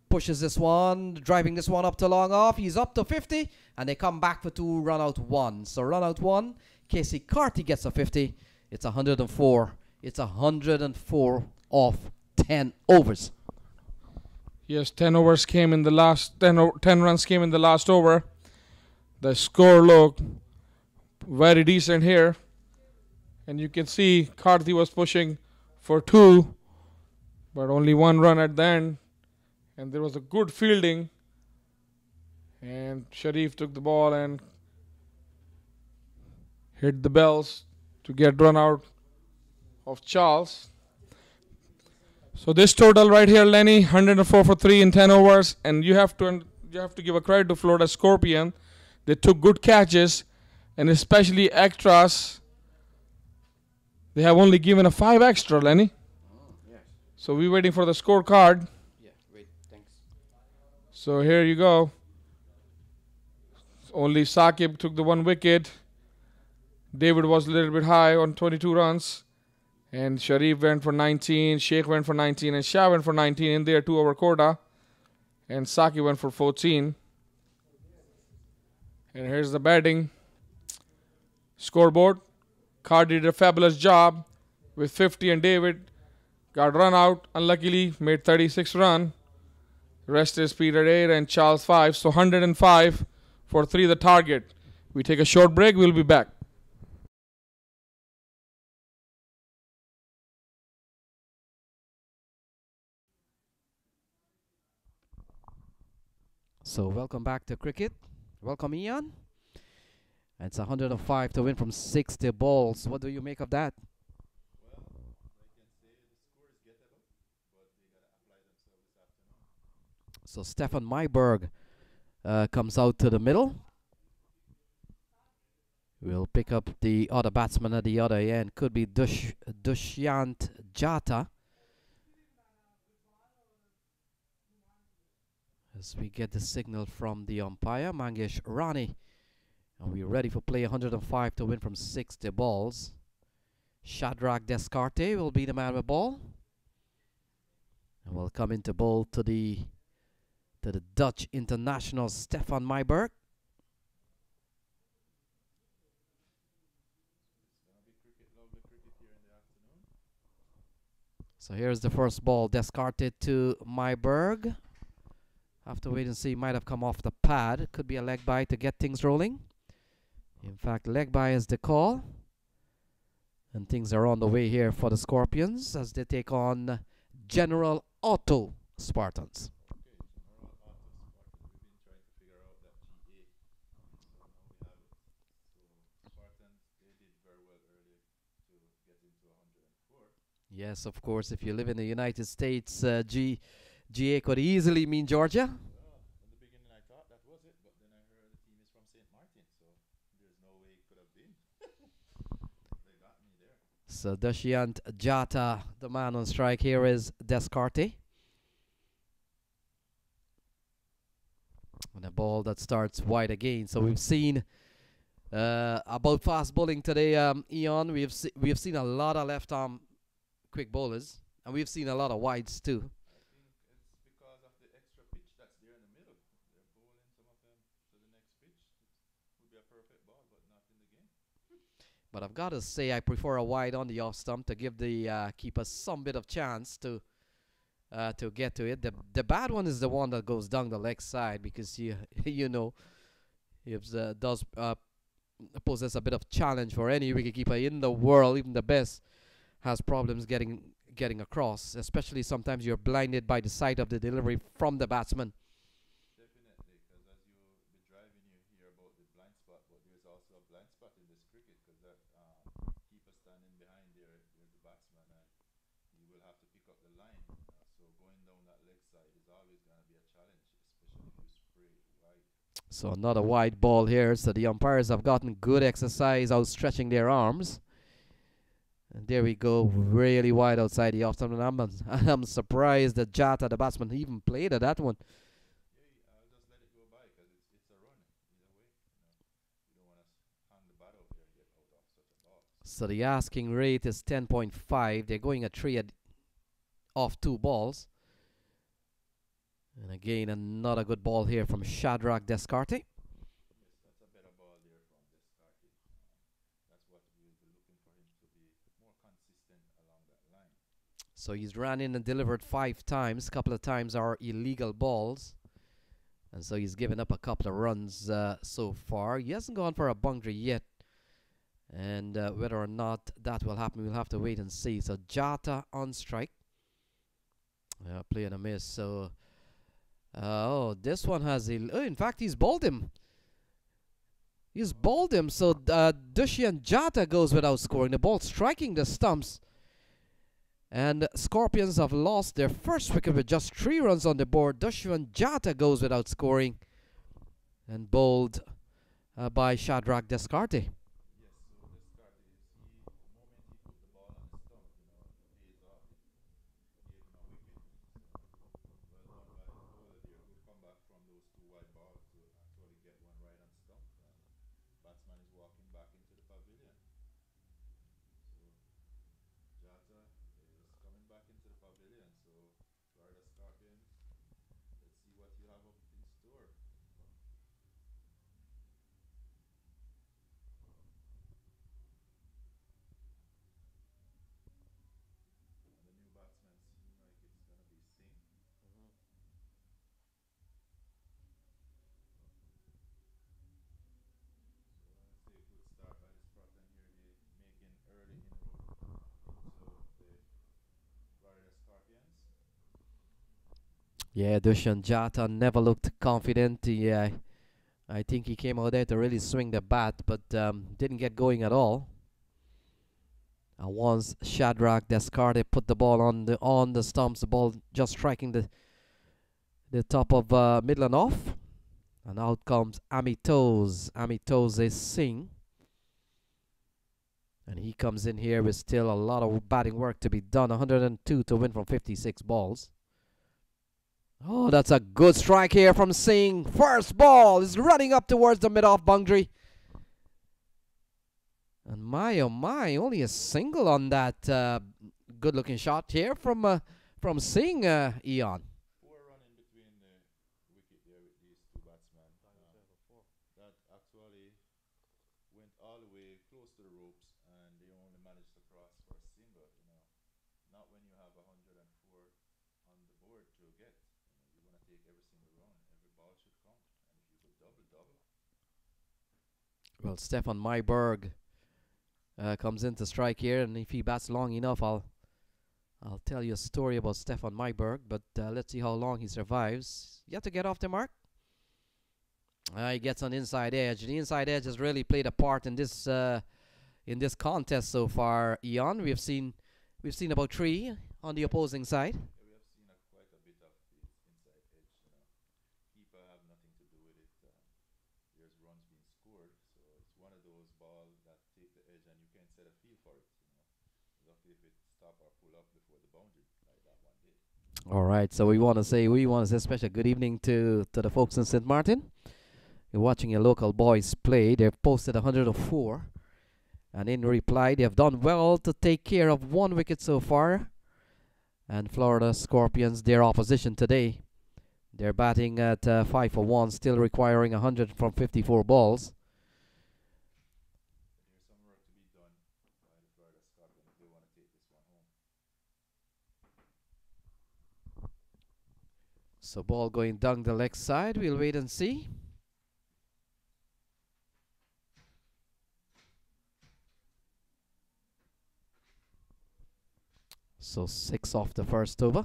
pushes this one, driving this one up to long off. He's up to 50, and they come back for two, run out one. So run out one, Casey Carty gets a 50. It's 104. It's 104 off 10 overs. Yes, 10 overs came in the last 10, o- 10 runs came in the last over. The score looked very decent here. And you can see Carty was pushing for two, but only one run at the end. And there was a good fielding. And Sharif took the ball and hit the bells to get run out of Charles. So this total right here, Lenny, 104 for three in 10 overs, and you have to you have to give a credit to Florida Scorpion. They took good catches, and especially extras. They have only given a five extra, Lenny. Yes. So we're waiting for the scorecard. Yeah, wait, thanks. So here you go. Only Saqib took the one wicket. David was a little bit high on 22 runs. And Sharif went for 19, Sheikh went for 19, and Shah went for 19 in their two over quota. And Saki went for 14. And here's the batting scoreboard. Carty did a fabulous job with 50, and David got run out. Unluckily, made 36 run. Rest is Peter 8 and Charles 5. So 105 for 3 the target. We take a short break. We'll be back. So welcome back to cricket. Welcome, Ian. It's 105 to win from 60 balls. What do you make of that? So Stephan Myburgh uh, comes out to the middle. We'll pick up the other batsman at the other end. Could be Dush Dushyant Jata. As we get the signal from the umpire, Mangesh Rani. And we're ready for play 105 to win from 60 balls. Shadrach Descartes will be the man with the ball. And we'll come into bowl to the to the Dutch international Stephan Myburgh. So here's the first ball, Descartes to Myburgh. Have to wait and see. Might have come off the pad. Could be a leg bye to get things rolling. In fact, leg bye is the call. And things are on the way here for the Scorpions as they take on General Auto Spartans. Yes, of course. If you live in the United States, uh, G, GA could easily mean Georgia. In the beginning, I thought that was it, but then I heard the team is from St. Martin, so there's no way it could have been. they got me there. So Dushyant Jata, the man on strike here is Descartes. And a ball that starts wide again. So we've seen uh, about fast bowling today, um, Eon. We've se- we've seen a lot of left arm quick bowlers, and we've seen a lot of wides too. It's because of the extra pitch that's there in the middle. They're bowling some of them to the next pitch. It would be a perfect ball, but not in the game. But I've got to say, I prefer a wide on the off stump to give the uh, keeper some bit of chance to uh, to get to it. The the bad one is the one that goes down the leg side because you you know it uh, does poses a bit of challenge for any wicketkeeper in the world, even the best, has problems getting getting across. Especially sometimes you're blinded by the sight of the delivery from the batsman. Definitely, because as you be driving, you hear about the blind spot, but there's also a blind spot in this cricket because that um, keeper standing behind there, there's the batsman, and he will have to pick up the line. You know, so going down that leg side is always going to be a challenge, especially if you spray wide. So another wide ball here. So the umpires have gotten good exercise outstretching their arms. And there we go, really wide outside the off stump. And I'm, I'm surprised that Jata, the batsman, even played at that one. So the asking rate is 10.5. They're going at three at off two balls. And again, another good ball here from Shadrach Descartes. Yes, that's a better ball there from Descartes. That's what we'll be looking for him to be more consistent along that line. So he's ran in and delivered five times. A couple of times are illegal balls. And so he's given up a couple of runs uh, so far. He hasn't gone for a boundary yet. And uh, whether or not that will happen, we'll have to wait and see. So Jata on strike. Yeah, play and a miss. So, uh, oh, this one has. Ill- oh, in fact, he's bowled him. He's bowled him. So uh, Dushyant Jata goes without scoring. The ball striking the stumps. And Scorpions have lost their first wicket with just three runs on the board. Dushyant Jata goes without scoring and bowled uh, by Shadrach Descartes. Yes, so Descartes, he, the moment he put the ball on the stump, you know, it pays off. It gave him a wicket. So well done by the bowler there. Good comeback from those two wide balls to actually get one right on stump. And batsman is walking back into the pavilion. So Jata is coming back into the pavilion. So Florida Scorpions, let's see what you have up in store. And the new batsman seem like it's gonna be Singh. So I say good start by the Scotland here. They making early inroad into the Florida Scorpions. Yeah, Dushyant Jata never looked confident. He, uh, I think he came out there to really swing the bat, but um, didn't get going at all. And once Shadrach Descartes put the ball on the on the stumps, the ball just striking the the top of uh, middle and off. And out comes Amitos. Amitos is Singh. And he comes in here with still a lot of batting work to be done. 102 to win from 56 balls. Oh, that's a good strike here from Singh. First ball is running up towards the mid-off boundary. And my oh my, only a single on that uh, good-looking shot here from uh, from Singh, uh, Eon. Four run in between the wicket there with these two batsmen. Um, that actually went all the way close to the ropes and they only managed to cross for a single, you know. Not when you have 104 on the board to get. You know, you want to take every single run. Every ball should count. And if you could double, double. Well, Stephan Myburgh uh, comes in to strike here, and if he bats long enough, I'll I'll tell you a story about Stephan Myburgh. But uh, let's see how long he survives. Yet to get off the mark. Uh, he gets on inside edge. The inside edge has really played a part in this uh, in this contest so far. Eon, we've seen we've seen about three on the opposing side. Yeah, we have seen a, quite a bit of the inside edge, you know. Keeper have nothing to do with it. Um, there's runs being scored, so it's one of those balls that take the edge and you can't set a feel for it, you know. Lucky if it stop or pull up before the boundary, like that one did. All right, so we want to say we want to say special good evening to to the folks in St. Martin. You're watching your local boys play. They've posted 104, and in reply, they have done well to take care of one wicket so far. And Florida Scorpions, their opposition today, they're batting at uh, five for one, still requiring 100 from 54 balls. So ball going down the leg side. We'll wait and see. So six off the first over.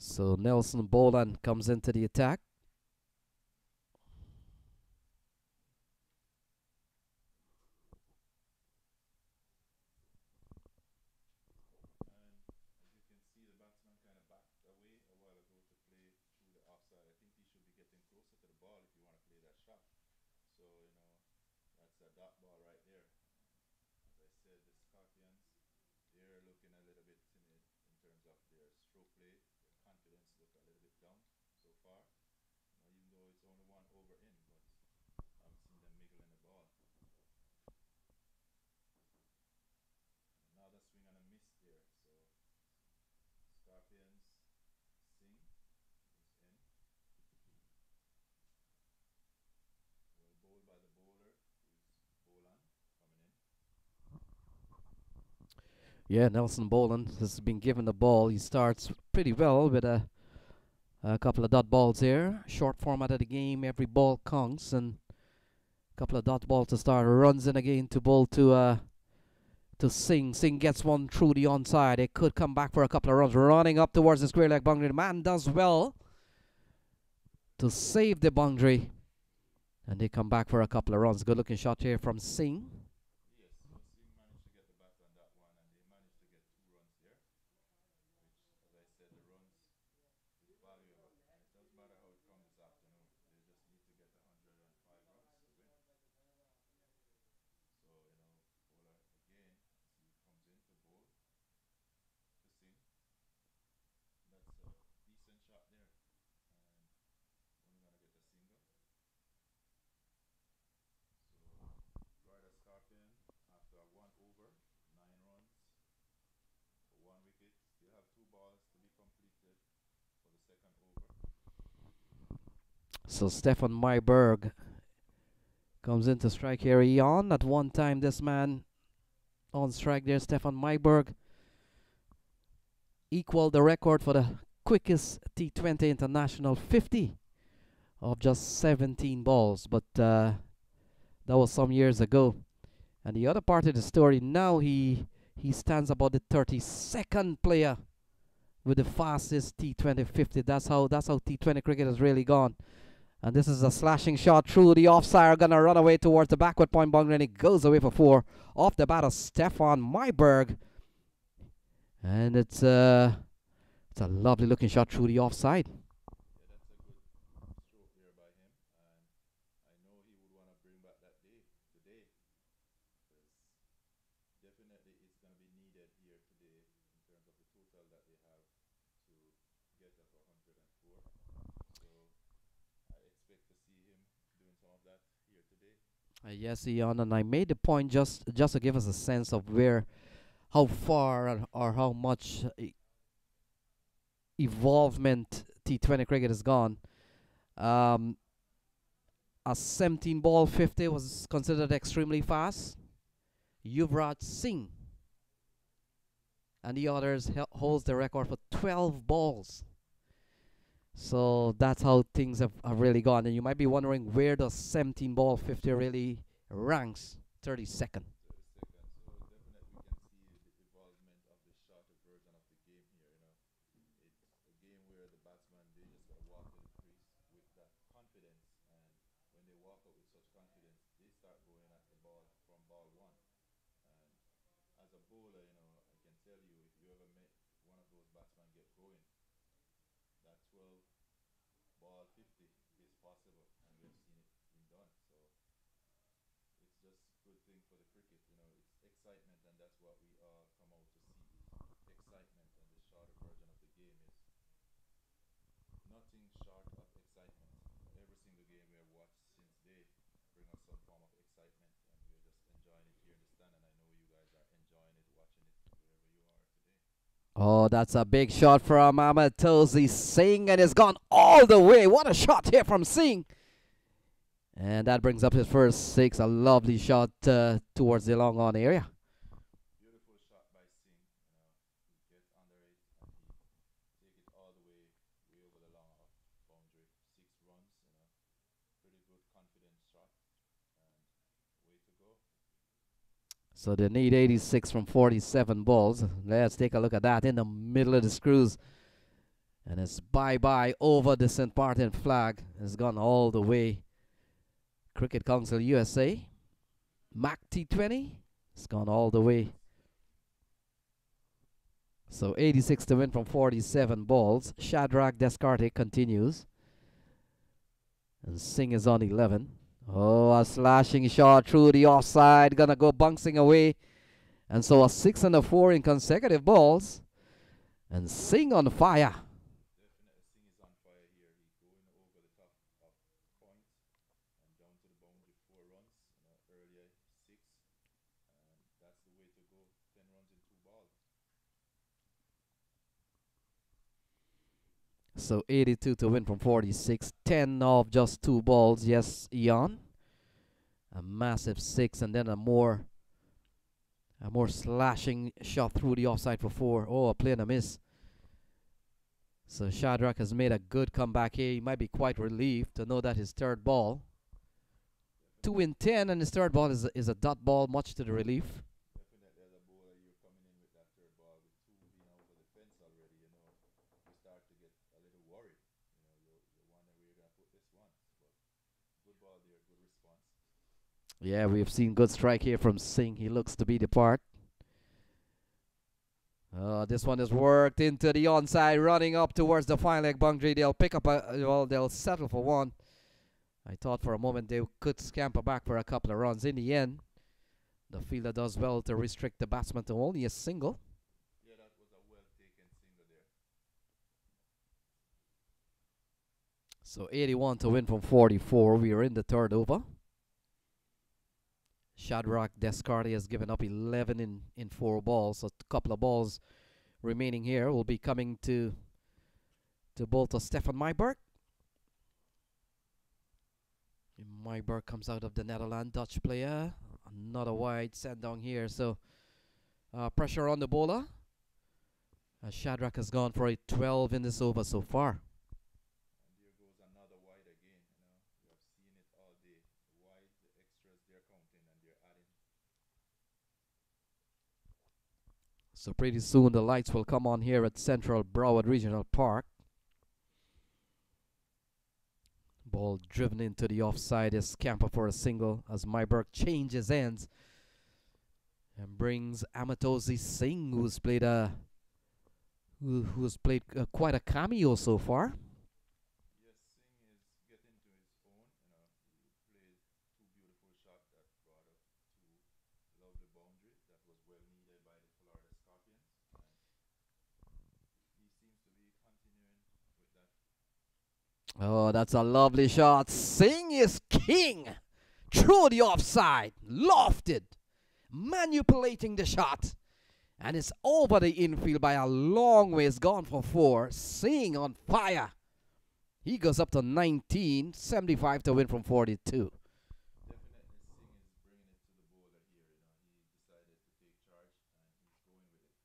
So Nelson Boland comes into the attack. And as you can see, the batsman kind of backed away a while ago to play through the offside. I think he should be getting closer to the ball if you want to play that shot. So, you know, that's a dot ball right there. As I said, the Scorpions, they're looking a little bit timid in terms of their stroke play. Their confidence look a little bit down so far. You know, even though it's only one over in, but I've seen them miggling the ball. Another swing and a miss there. So Scorpions sing is in. Well bowled by the bowler, who's Bolan coming in. Yeah, Nelson Boland has been given the ball. He starts pretty well with a, a couple of dot balls here. Short format of the game, every ball counts, and a couple of dot balls to start. Runs in again to ball to uh to Singh. Singh gets one through the onside. It could come back for a couple of runs. Running up towards the square leg boundary. The man does well to save the boundary. And they come back for a couple of runs. Good looking shot here from Singh. Yes, so Singh managed to get the bat on that one, and they managed to get two runs there. Which, as I said, the runs is valuable. It doesn't matter how it comes this afternoon. They just need to get 105 runs to win. So, you know, bowler again, as he comes in to bowl to Singh. That's a decent shot there. And only gonna get a single. So Florida Scorpion after one over, nine runs for one wicket. Still have two balls to be completed for the second over. So Stephan Myburgh comes into strike here. Eon at one time this man on strike there, Stephan Myburgh equaled the record for the quickest T20 international 50 of just 17 balls, but uh, that was some years ago. And the other part of the story now he he stands about the 32nd player with the fastest T20 50. That's how that's how T20 cricket has really gone. And this is a slashing shot through the offside. Gonna run away towards the backward point boundary and it goes away for four. Off the bat of Stephan Myburgh. And it's uh it's a lovely looking shot through the offside. Yeah, that's a good stroke there by him, and I know he would want to bring back that day today, because definitely it's going to be needed here today in terms of the total that they have to get up 104. So I expect to see him doing some of that here today. Uh, yes, Ian, and I made the point just just to give us a sense of where, how far or how much uh, e- evolvement T20 cricket has gone. Um, a 17 ball 50 was considered extremely fast. Yuvraj Singh and the others holds the record for 12 balls. So that's how things have, have really gone. And you might be wondering where does 17 ball 50 really ranks? 32nd. 30 seconds. So definitely we can see the evolvement of the shorter version of the game here. You know, it's a game where the batsman they just gotta walk to the crease with that confidence, and when they walk out with such confidence, they start going at the ball from ball one. And as a bowler, you know, I can tell you if you ever met one of those batsmen get going, that 12 ball 50 is possible, and we have seen it been done. So it's just a good thing for the cricket, you know, it's excitement, and that's what we all come out to see is excitement, and the shorter version of the game is nothing short of excitement. Every single game we have watched since they bring us some form of excitement, and we're just enjoying it here in the stand, and I know you guys are enjoying it, watching it wherever you are today. Oh, that's a big shot from Amatozi Singh, and it's gone all the way. What a shot here from Singh! And that brings up his first six. A lovely shot uh, towards the long on area. Beautiful shot by Singh, you know, he gets under it and he take it all the way, way over the long off boundary, six runs, you know, pretty good confident shot, and way to go. So they need 86 from 47 balls. Let's take a look at that in the middle of the screws. And it's bye bye over the St. Martin flag. It's gone all the way. Cricket Council USA. Mac T20. It's gone all the way. So 86 to win from 47 balls. Shadrach Descartes continues. And Singh is on 11. Oh, a slashing shot through the offside, gonna go bouncing away. And so a six and a four in consecutive balls. And Singh on fire. Definitely Singh is on fire here. He going over the top of point and down to the boundary four runs, you know, earlier six, and that's the way to go. Ten runs in two balls. So 82 to win from 46. 10 of just two balls. Yes, Ian. A massive six and then a more a more slashing shot through the offside for four. Oh, a play and a miss. So Shadrach has made a good comeback here. He might be quite relieved to know that his third ball. Two in ten, and his third ball is a, is a dot ball, much to the relief. You're you know, you start to get a little worried. You know, you you where you're gonna put this one. But good ball there, good response. Yeah, we've seen good strike here from Singh. He looks to be the part. Uh, this one is worked into the onside, running up towards the fine leg boundary. They'll pick up a well, they'll settle for one. I thought for a moment they could scamper back for a couple of runs. In the end, the fielder does well to restrict the batsman to only a single. Yeah, that was a well taken single there. So 81 to win from 44. We are in the third over. Shadrach Descartes has given up 11 in, in four balls. So a couple of balls remaining here will be coming to to both of Stephan Myburgh. Myburgh comes out of the Netherlands, Dutch player. Another wide send down here. So uh, pressure on the bowler. Uh, Shadrach has gone for a 12 in this over so far. And there goes another wide again, you know. We have seen it all day. The wide, the extras they're counting and they're adding. So pretty soon the lights will come on here at Central Broward Regional Park. Ball driven into the offside is Camper for a single as Myburgh changes ends and brings Amatozi Singh, who's played a who who's played uh, quite a cameo so far. Yes, Singh is getting to his own, you know. He played two beautiful shots that brought up two lovely boundary that was well needed by the Florida Scorpions. And he seems to be continuing with that Oh, that's a lovely shot. Singh is king. Through the offside. Lofted. Manipulating the shot. And it's over the infield by a long way. It's Gone for four. Singh on fire. He goes up to 19. 75 to win from 42. Definitely Singh is bringing it to the bowler here, you know. He decided to take charge and he's going with it.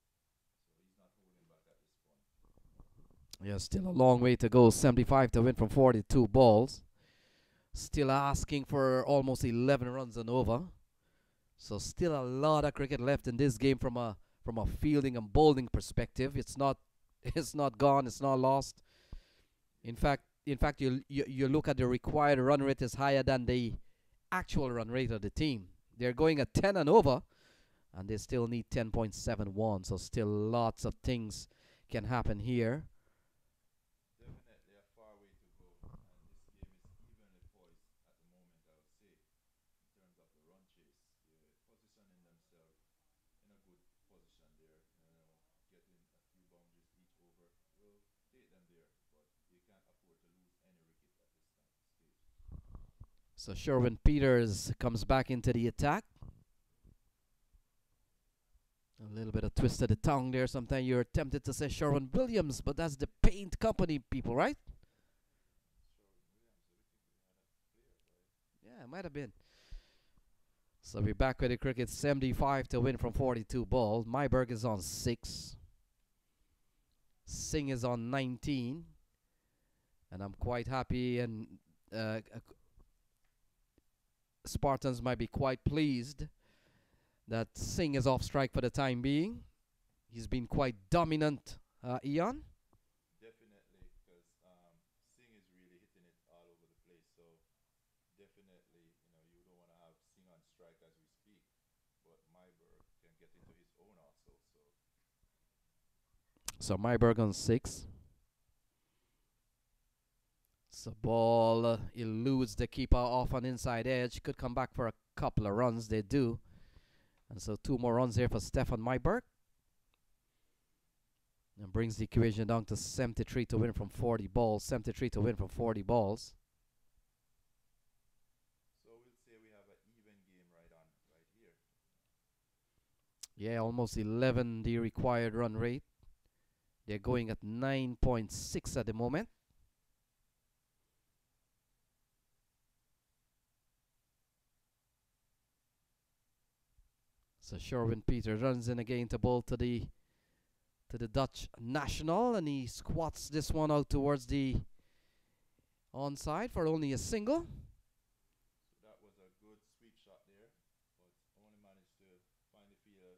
So he's not holding back at this point. Yeah, still a long way to go. 75 to win from 42 balls. Still asking for almost 11 runs and over. So still a lot of cricket left in this game from a from a fielding and bowling perspective. It's not it's not gone. It's not lost. In fact, in fact, you, you you look at the required run rate is higher than the actual run rate of the team. They're going at 10 and over, and they still need 10.71. So still lots of things can happen here. Definitely a far way to go, and this game is evenly poised at the moment, I would say, in terms of the run chase. They're positioning themselves in a good position there. You know, getting a few boundaries each over will take them there, but they can't afford to lose any wicket at this time stage. So Sherwin Peters comes back into the attack. A little bit of twist of the tongue there. Sometimes you're tempted to say Sherwin Williams, but that's the paint company people, right? Yeah, it might have been. So we're back with the cricket 75 to win from 42 balls. Myburgh is on 6. Singh is on 19. And I'm quite happy and uh, Spartans might be quite pleased that Singh is off strike for the time being. He's been quite dominant, uh, Ian. Definitely, because um, Singh is really hitting it all over the place. So definitely, you know, you don't want to have Singh on strike as we speak, but Myburgh can get into his own also. So So Myburgh on six. So ball uh, eludes the keeper off an inside edge. Could come back for a couple of runs. They do. And so two more runs here for Stephan Myburgh. And brings the equation down to 73 to win from 40 balls. 73 to win from 40 balls. so we'll say we have an even game right on right here. Yeah, almost 11 the required run rate. They're going at 9.6 at the moment. So Sherwin Peter runs in again to bowl to the to the Dutch national and he squats this one out towards the onside for only a single. So that was a good sweep shot there, but only managed to find the fielder,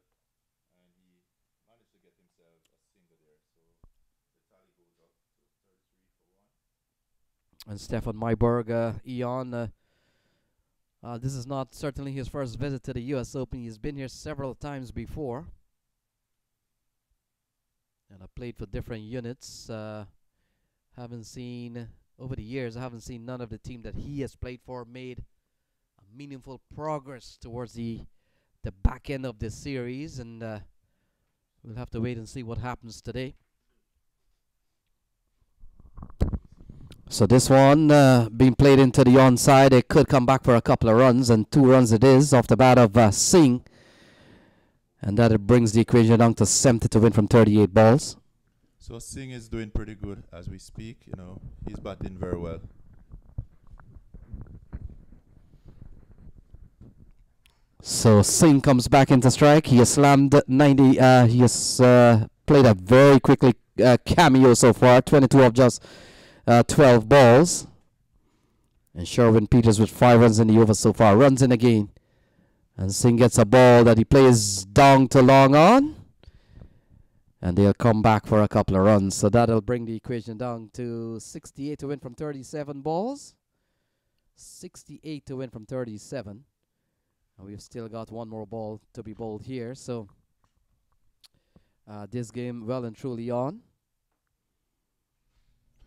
and he managed to get himself a single there. So the tally goes up to 33 for one. and Stephan Myburgh, uh, Eon. Uh, uh, this is not certainly his first visit to the U.S. Open. He's been here several times before, and I played for different units. Uh, haven't seen over the years. I haven't seen none of the team that he has played for made a meaningful progress towards the the back end of this series, and uh, we'll have to wait and see what happens today. So this one uh, being played into the onside, it could come back for a couple of runs, and two runs it is off the bat of uh, Singh, and that it brings the equation down to 70 to win from 38 balls. So Singh is doing pretty good as we speak. You know, he's batting very well. So Singh comes back into strike. He has slammed 90. Uh, he has uh, played a very quickly uh, cameo so far, 22 of just uh, 12 balls. And Sherwin Peters with five runs in the over so far. Runs in again. And Singh gets a ball that he plays down to long on. And they'll come back for a couple of runs. So that'll bring the equation down to 68 to win from 37 balls. 68 to win from 37. And we've still got one more ball to be bowled here. So uh, this game well and truly on.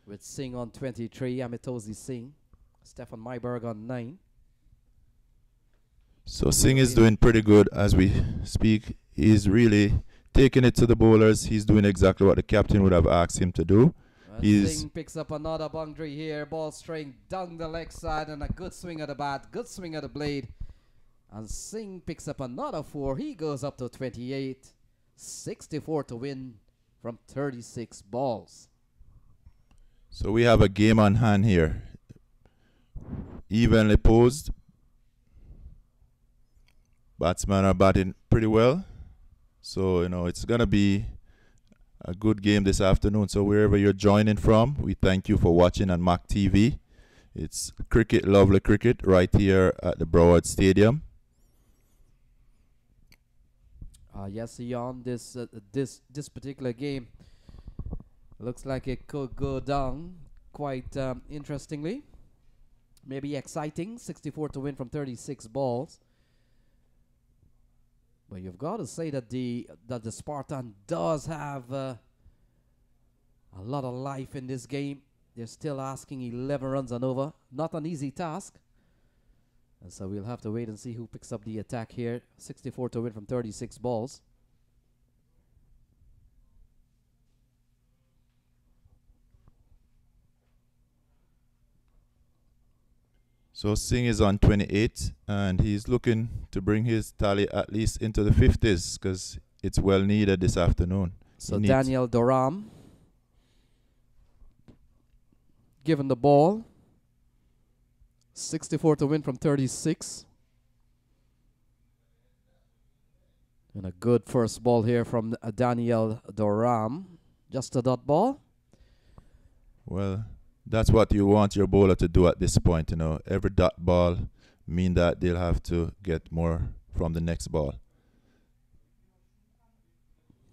With Singh on 23, Amitozi Singh, Stephan Myburgh on 9. So Singh is doing pretty good as we speak. He's really taking it to the bowlers. He's doing exactly what the captain would have asked him to do. And He's- Singh picks up another boundary here. Ball straying down the leg side and a good swing of the bat, good swing of the blade. And Singh picks up another four. He goes up to 28. 64 to win from 36 balls. So we have a game on hand here. Evenly posed. Batsmen are batting pretty well. So, you know, it's going to be a good game this afternoon. So, wherever you're joining from, we thank you for watching on MAQ TV. It's cricket, lovely cricket, right here at the Broward Stadium. Uh, yes, Ian, this uh, this this particular game looks like it could go down quite um, interestingly. Maybe exciting. 64 to win from 36 balls. But you've got to say that the that the Spartan does have uh, a lot of life in this game. They're still asking 11 runs and over. Not an easy task. And so we'll have to wait and see who picks up the attack here. 64 to win from 36 balls. So Singh is on 28, and he's looking to bring his tally at least into the 50s because it's well needed this afternoon. So He Daniel Doram given the ball. 64 to win from 36. And a good first ball here from uh, Daniel Doram. Just a dot ball. Well, that's what you want your bowler to do at this point. You know, every dot ball mean that they'll have to get more from the next ball.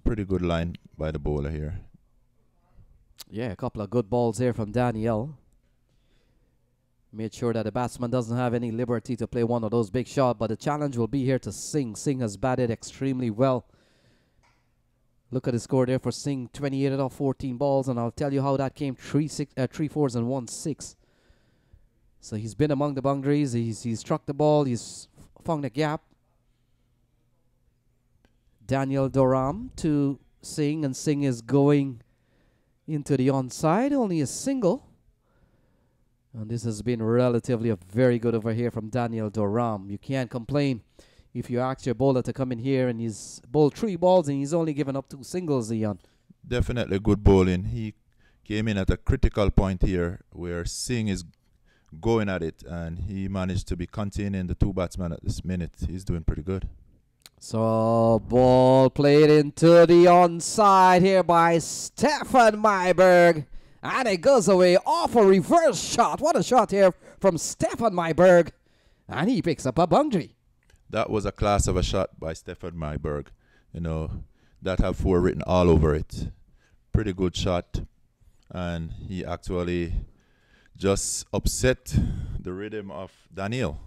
Pretty good line by the bowler here. Yeah, a couple of good balls here from Daniel. Made sure that the batsman doesn't have any liberty to play one of those big shots, but the challenge will be here to Singh. Singh has batted extremely well. Look at the score there for Singh 28 out of 14 balls, and I'll tell you how that came three, six, uh, three fours and one six. So he's been among the boundaries, he's, he's struck the ball, he's found a gap. Daniel Doram to Singh, and Singh is going into the onside, only a single. And this has been relatively a very good over here from Daniel Doram. You can't complain if you ask your bowler to come in here and he's bowled three balls and he's only given up two singles, Ian. Definitely good bowling. He came in at a critical point here where Singh is going at it, and he managed to be containing the two batsmen at this minute. He's doing pretty good. So ball played into the onside here by Stephan Myburgh. And it goes away off a reverse shot. What a shot here from Stephan Myburgh. And he picks up a boundary. That was a class of a shot by Stephan Myburgh. You know, that have four written all over it. Pretty good shot. And he actually just upset the rhythm of Daniel.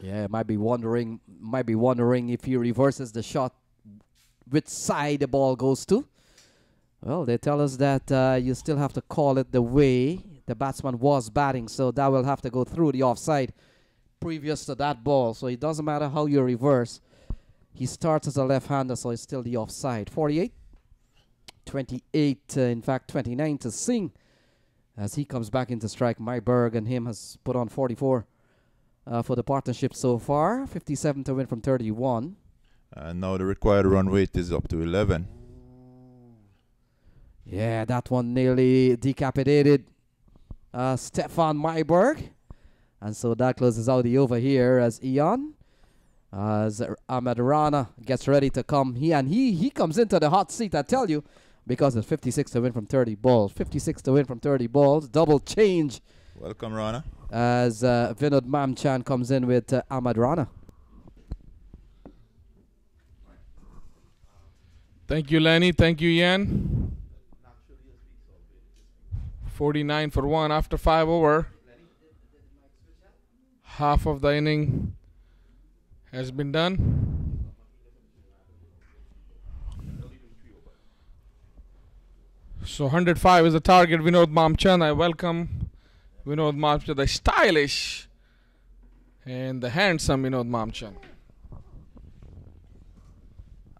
Yeah, might be wondering might be wondering if he reverses the shot which side the ball goes to. Well, they tell us that uh, you still have to call it the way the batsman was batting, so that will have to go through the offside previous to that ball. So it doesn't matter how you reverse. He starts as a left-hander, so it's still the offside. 48, 28, uh, in fact 29 to Singh as he comes back into strike. Myburgh and him has put on 44 uh, for the partnership so far. 57 to win from 31. And now the required run rate is up to 11. Yeah, that one nearly decapitated uh, Stephan Myburgh. And so that closes out the over here as Eon. As Ahmed Rana gets ready to come. He and he he comes into the hot seat, I tell you, because it's 56 to win from 30 balls. 56 to win from 30 balls. Double change Welcome, Rana. as uh, Vinod Mamchan comes in with uh, Ahmad Rana. Thank you, Lenny. Thank you, Yan. 49 for one after five over. Half of the inning has been done. So 105 is the target. Vinod Mamchan. I welcome Vinod Mamchan, the stylish and the handsome Vinod Mamchan.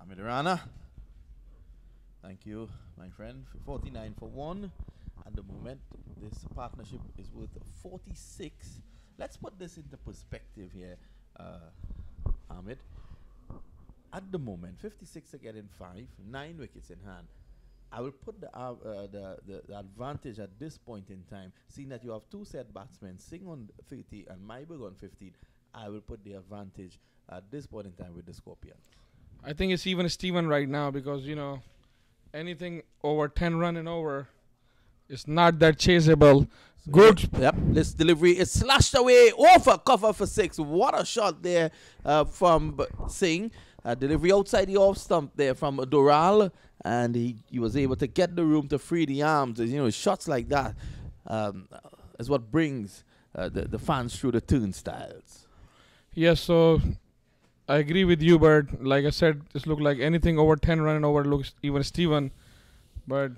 Ahmed Rana. Thank you, my friend. 49 for 1. At the moment, this partnership is worth 46. Let's put this into perspective here, uh, Ahmed. At the moment, 56 are getting 5, 9 wickets in hand. I will put the, uh, uh, the, the the advantage at this point in time, seeing that you have two set batsmen, Singh on 30 and Myburgh on 15. I will put the advantage at this point in time with the Scorpion. I think it's even Steven right now because you know anything over 10 run and over is not that chaseable. Good. Yep. This delivery is slashed away over cover for six. What a shot there uh, from Singh. Uh, delivery outside the off stump there from Doral, and he, he was able to get the room to free the arms. You know, shots like that um, is what brings uh, the, the fans through the turnstiles. Yes, so I agree with you, but like I said, this looked like anything over 10 run and over looks even Steven. But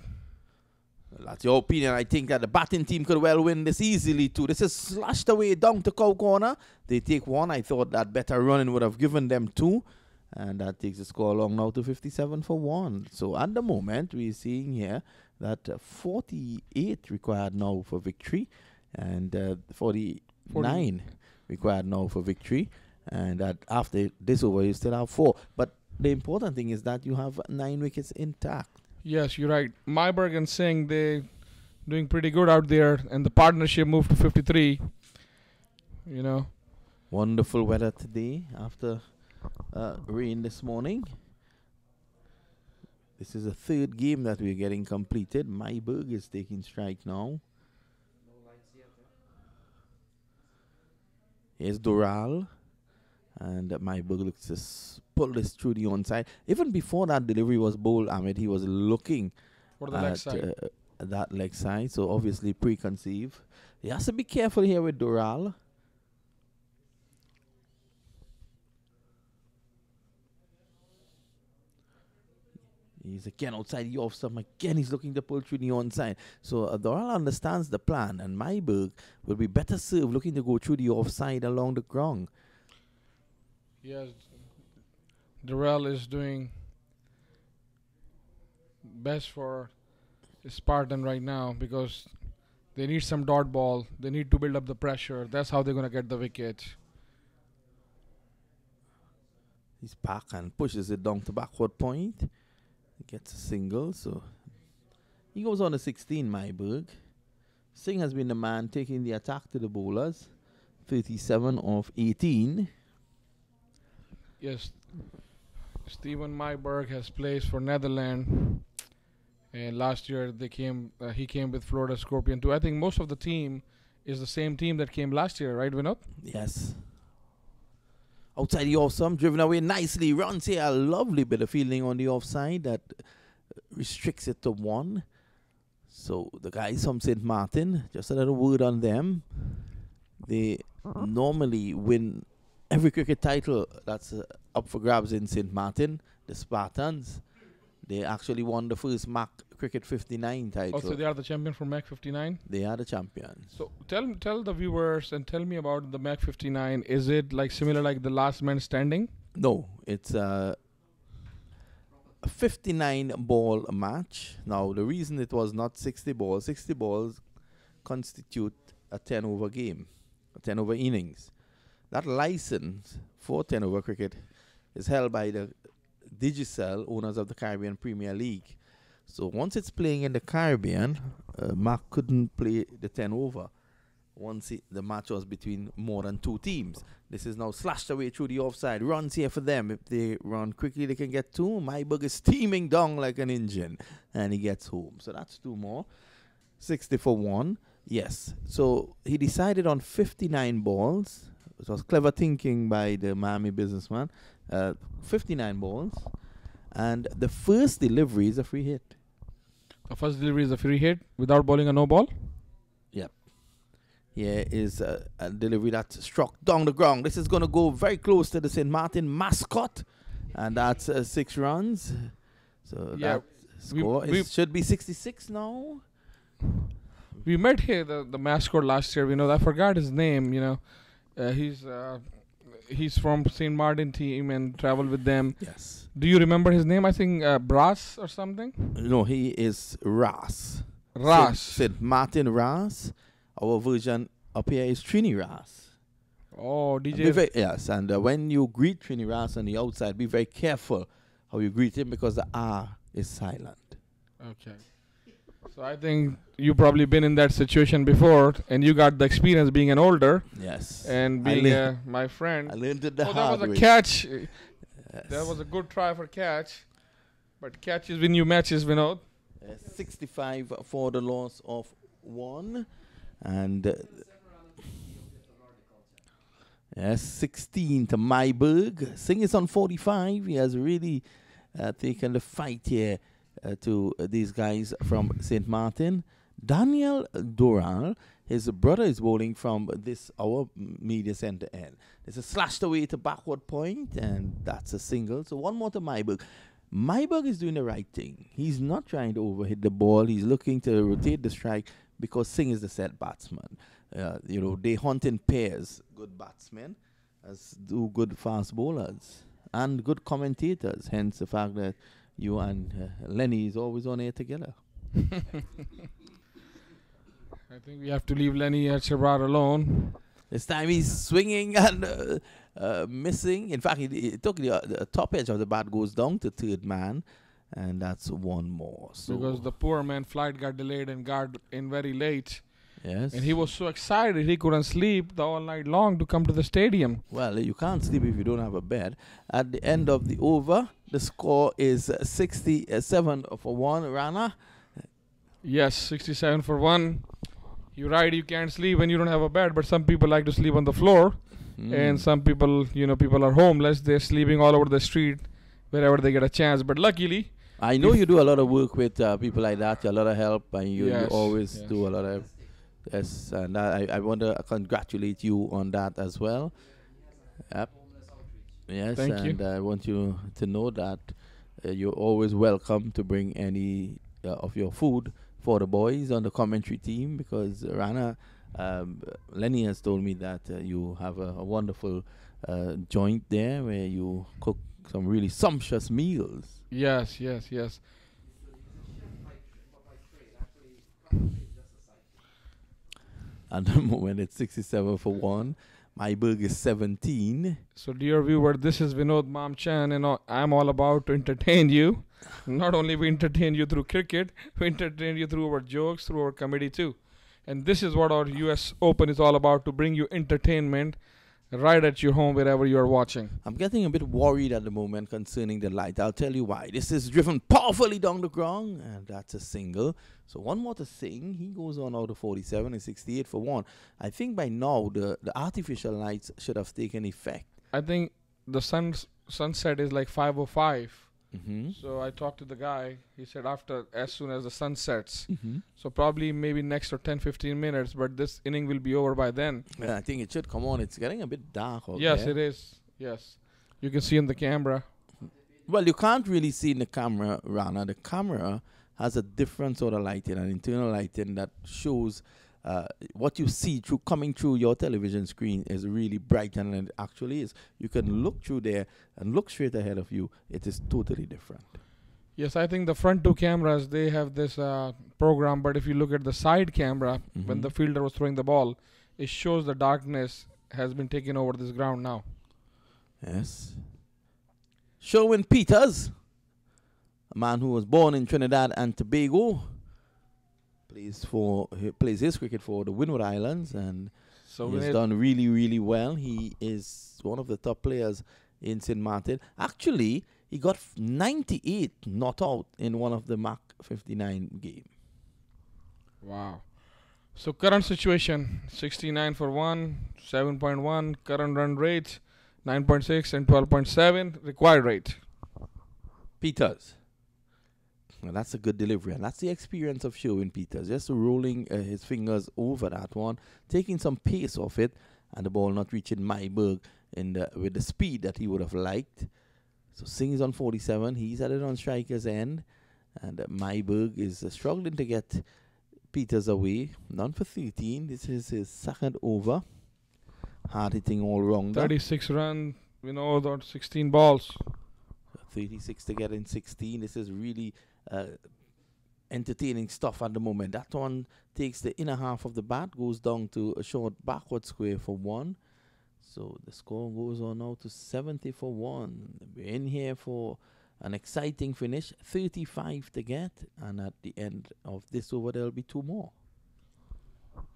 That's your opinion. I think that the batting team could well win this easily too. This is slashed away down to cow corner. They take one. I thought that better running would have given them two. And that takes the score along now to 57 for one. So at the moment, we're seeing here that uh, 48 required now for victory and uh, 49 required now for victory. And that after this over, you still have four. But the important thing is that you have nine wickets intact. Yes, you're right. Myburgh and Singh, they doing pretty good out there, and the partnership moved to 53. You know, Wonderful weather today after uh, rain this morning. This is the third game that we're getting completed. Myburgh is taking strike now. Here's Doral. And Myburgh looks to pull this through the onside. Even before that delivery was bowled, Ahmed, he was looking for the leg at, side. uh, that leg side. So obviously preconceived. He has to be careful here with Doral. He's again outside the off stump. Again, he's looking to pull through the onside. So uh, Doral understands the plan, and Myburgh will be better served looking to go through the offside along the ground. Yes, Durrell is doing best for Spartan right now because they need some dot ball. They need to build up the pressure. That's how they're gonna get the wicket. He's back and pushes it down to backward point. He gets a single, so he goes on to 16, Myburgh. Singh has been the man taking the attack to the bowlers. 37 of 18. Yes, Steven Myburgh has played for Netherlands, and last year they came. Uh, he came with Florida Scorpion too. I think most of the team is the same team that came last year, right, Vinod? Yes. Outside the off stump, driven away nicely. Runs here. A lovely bit of fielding on the offside that restricts it to one. So the guys from St. Martin, just a little word on them. They normally win every cricket title that's uh, up for grabs in St. Martin. The Spartans, they actually won the first MAQ Cricket 59 title. Also, they are the champion for MAQ 59. they are the champions. So tell tell the viewers and tell me about the MAQ 59. Is it like similar like the Last Man Standing? No, it's a, a 59 ball match. Now, the reason it was not 60 balls, 60 balls constitute a 10 over game, a 10 over innings. That license for 10 over cricket is held by the Digicel, owners of the Caribbean Premier League. So once it's playing in the Caribbean, uh, Mark couldn't play the 10 over once it, the match was between more than two teams. This is now slashed away through the offside. Runs here for them. If they run quickly, they can get two. Myburgh is steaming down like an engine, and he gets home. So that's two more. 60 for one. Yes. So he decided on 59 balls. It was clever thinking by the Miami businessman. Uh, 59 balls. And the first delivery is a free hit. The first delivery is a free hit without bowling a no ball. Yep. Here is a, a delivery that struck down the ground. This is going to go very close to the St. Martin mascot, and that's uh, six runs. So Yeah, that score we- is, should be 66 now. We met here the the mascot last year. We know, I forgot his name. You know, uh, he's uh, he's from St. Martin team and traveled with them. Yes. Do you remember his name? I think uh, Brass or something. No, he is Ras. Ras. St. Martin Ras. Our version up here is Trini Ras. Oh, DJ. very- yes, and uh, when you greet Trini Ras on the outside, be very careful how you greet him because the R is silent. Okay. So I think you probably been in that situation before, and you got the experience being an older Yes. and being uh, my friend. I learned it the oh, that hard was a catch. Yes. That was a good try for catch, but catches win you matches, Vinod. Uh, 65 for the loss of one. And uh, yes, 16 to Myburgh. Singh is on 45. He has really uh, taken the fight here to uh, these guys from St. Martin. Daniel Doral, his brother is bowling from this our media center end. It's a slashed away to backward point, and that's a single. So one more to Myburgh. Myburgh is doing the right thing. He's not trying to overhit the ball. He's looking to rotate the strike because Singh is the set batsman. Uh, you know, they hunt in pairs, good batsmen, as do good fast bowlers and good commentators. Hence the fact that you and uh, Lenny is always on air together. I think we have to leave Lenny Archibald alone. This time he's swinging and uh, uh, missing. In fact, he, he took the, uh, the top edge of the bat goes down to third man, and that's one more. So because the poor man flight got delayed and got in very late. yes, And he was so excited he couldn't sleep the all night long to come to the stadium. Well, you can't sleep if you don't have a bed. At the end of the over, the score is uh, 67 for one. Rana, Yes, 67 for one. You're right, you can't sleep when you don't have a bed, but some people like to sleep on the floor. And Mm. some people, you know, people are homeless. They're sleeping all over the street wherever they get a chance. But luckily, I know you do a lot of work with uh, people like that. A lot of help, and you, you always yes. do a lot of. Yes, and I, I want to congratulate you on that as well. Yep. Yes, Thank you. and I want you to know that uh, you're always welcome to bring any uh, of your food for the boys on the commentary team because Rana, um, Lenny has told me that uh, you have a, a wonderful uh, joint there where you cook some really sumptuous meals. yes, yes, yes. At the moment, it's 67 for one. Myburgh is 17. So, dear viewer, this is Vinod Mamchan, and I'm all about to entertain you. Not only we entertain you through cricket, we entertain you through our jokes, through our comedy too. And this is what our US Open is all about to bring you entertainment right at your home wherever you are watching. I'm getting a bit worried at the moment concerning the light. I'll tell you why. This is driven powerfully down the ground, and that's a single. So one more to Singh. He goes on out of 47 and 68 for one. I think by now the, the artificial lights should have taken effect. I think the sun sunset is like 5:05. Mm-hmm. So I talked to the guy. He said after as soon as the sun sets. Mm-hmm. So probably maybe next or 10 15 minutes, but this inning will be over by then. I think it should come on. It's getting a bit dark out yes, there. it is. Yes. You can see in the camera. Well, you can't really see in the camera, Rana. The camera has a different sort of lighting, an internal lighting that shows uh, what you see through coming through your television screen is really bright, and it actually is. You can look through there and look straight ahead of you. It is totally different. Yes, I think the front two cameras they have this uh, program, but if you look at the side camera when Mhm. the fielder was throwing the ball, it shows the darkness has been taken over this ground now. Yes. Sherwin Peters, a man who was born in Trinidad and Tobago, plays for he plays his cricket for the Windward Islands and So He's done really, really well. He is one of the top players in St. Martin. Actually, he got 98 not out in one of the MAQ 59 game. Wow. So current situation 69 for 1, 7.1, current run rate 9.6 and 12.7 required rate. Peters. Well, that's a good delivery, and that's the experience of Sherwin Peters. Just rolling uh, his fingers over that one, taking some pace off it, and the ball not reaching Myburgh in the, with the speed that he would have liked. So Singh is on 47. He's at it on striker's end, and uh, Myburgh is uh, struggling to get Peters away. None for 13. This is his second over. Hard hitting all round. 36 run, you know, about 16 balls. 36 to get in 16. This is really Uh, entertaining stuff at the moment. That one takes the inner half of the bat, goes down to a short backward square for one. So the score goes on now to 70 for one. We're in here for an exciting finish, 35 to get, and at the end of this over, there'll be two more.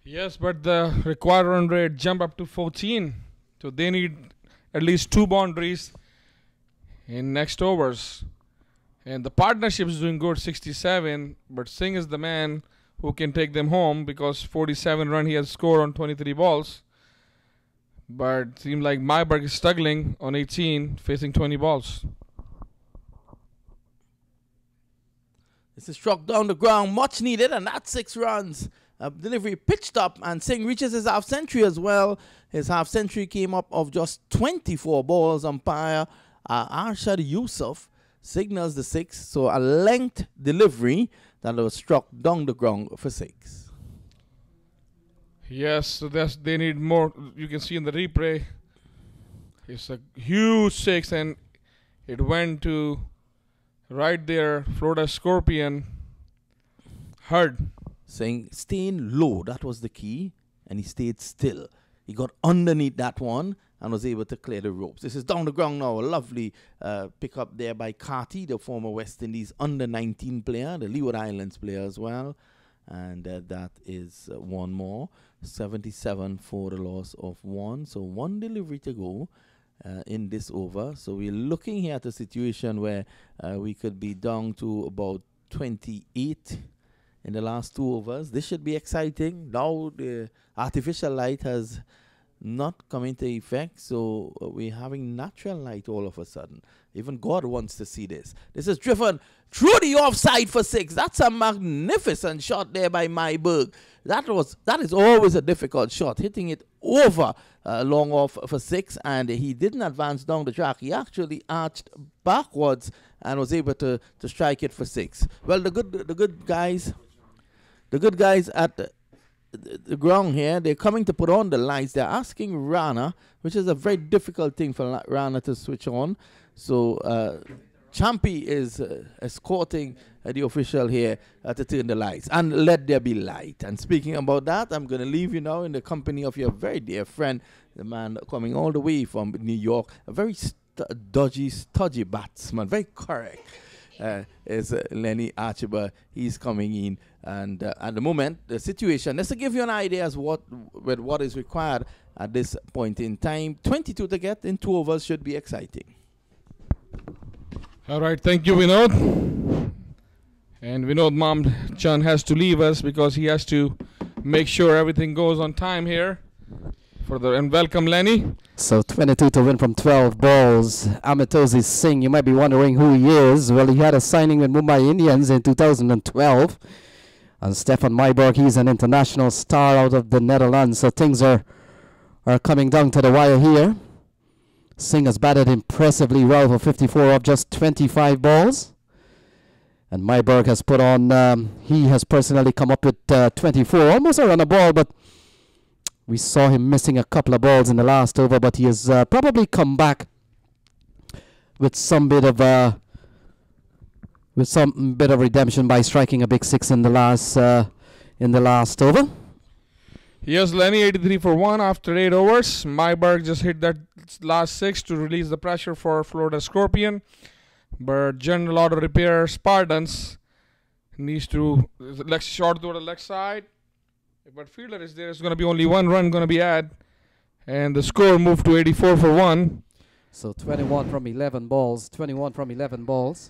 Yes, but the required run rate jump up to 14. So they need at least two boundaries in next overs. And the partnership is doing good, 67. But Singh is the man who can take them home because 47 run he has scored on 23 balls. But seems like Myburgh is struggling on 18, facing 20 balls. This is struck down the ground, much needed, and that's six runs. Delivery pitched up, and Singh reaches his half century as well. His half century came up of just 24 balls. Umpire uh, Arshad Yusuf signals the six, so a length delivery that was struck down the ground for six. Yes, so that's they need more. You can see in the replay, it's a huge six, and it went to right there. Florida Scorpion hard. Saying staying low, that was the key, and he stayed still. He got underneath that one and was able to clear the ropes. This is down the ground now. A lovely uh, pick up there by Carty, the former West Indies under 19 player, the Leeward Islands player as well. And uh, that is uh, one more. 77 for the loss of one. So one delivery to go. Uh, in this over, so we're looking here at a situation where uh, we could be down to about 28 in the last two overs. This should be exciting. Now the artificial light has not come into effect, so uh, we're having natural light all of a sudden. Even God wants to see this. This is driven through the offside for six. That's a magnificent shot there by Myburgh. That was that is always a difficult shot, hitting it over uh, long off for six, and he didn't advance down the track. He actually arched backwards and was able to, to strike it for six. Well, the good the good guys, the good guys at the, the, ground here, they're coming to put on the lights. They're asking Rana, which is a very difficult thing for Rana to switch on. So uh, Champy is uh, escorting uh, the official here uh, to turn the lights and let there be light. And speaking about that, I'm going to leave you now in the company of your very dear friend, the man coming all the way from New York, a very st- dodgy, stodgy batsman, very correct. Uh, is uh, Lenny Archibald. He's coming in, and uh, at the moment, the situation. Just to give you an idea as what with what is required at this point in time, 22 to get in two overs should be exciting. All right, thank you, Vinod. And Vinod Mom Chan has to leave us because he has to make sure everything goes on time here. For the and welcome Lenny. So 22 to win from 12 balls. Amatozi Singh, you might be wondering who he is. Well, he had a signing with Mumbai Indians in 2012. And Stephan Myburgh, he's an international star out of the Netherlands. So things are are coming down to the wire here. Singh has batted impressively well for 54 of just 25 balls. And Myburgh has put on, um, he has personally come up with uh, 24, almost a run a ball, but we saw him missing a couple of balls in the last over, but he has uh, probably come back with some bit of uh, with some bit of redemption by striking a big six in the last uh, in the last over. Yes, Lenny 83 for 1 after 8 overs. Myburgh just hit that last 6 to release the pressure for Florida Scorpion. But General Auto Repair Spartans needs to leg short to the left side. But fielder is there. It's going to be only one run going to be added. And the score moved to 84 for 1. So 21 from 11 balls. 21 from 11 balls.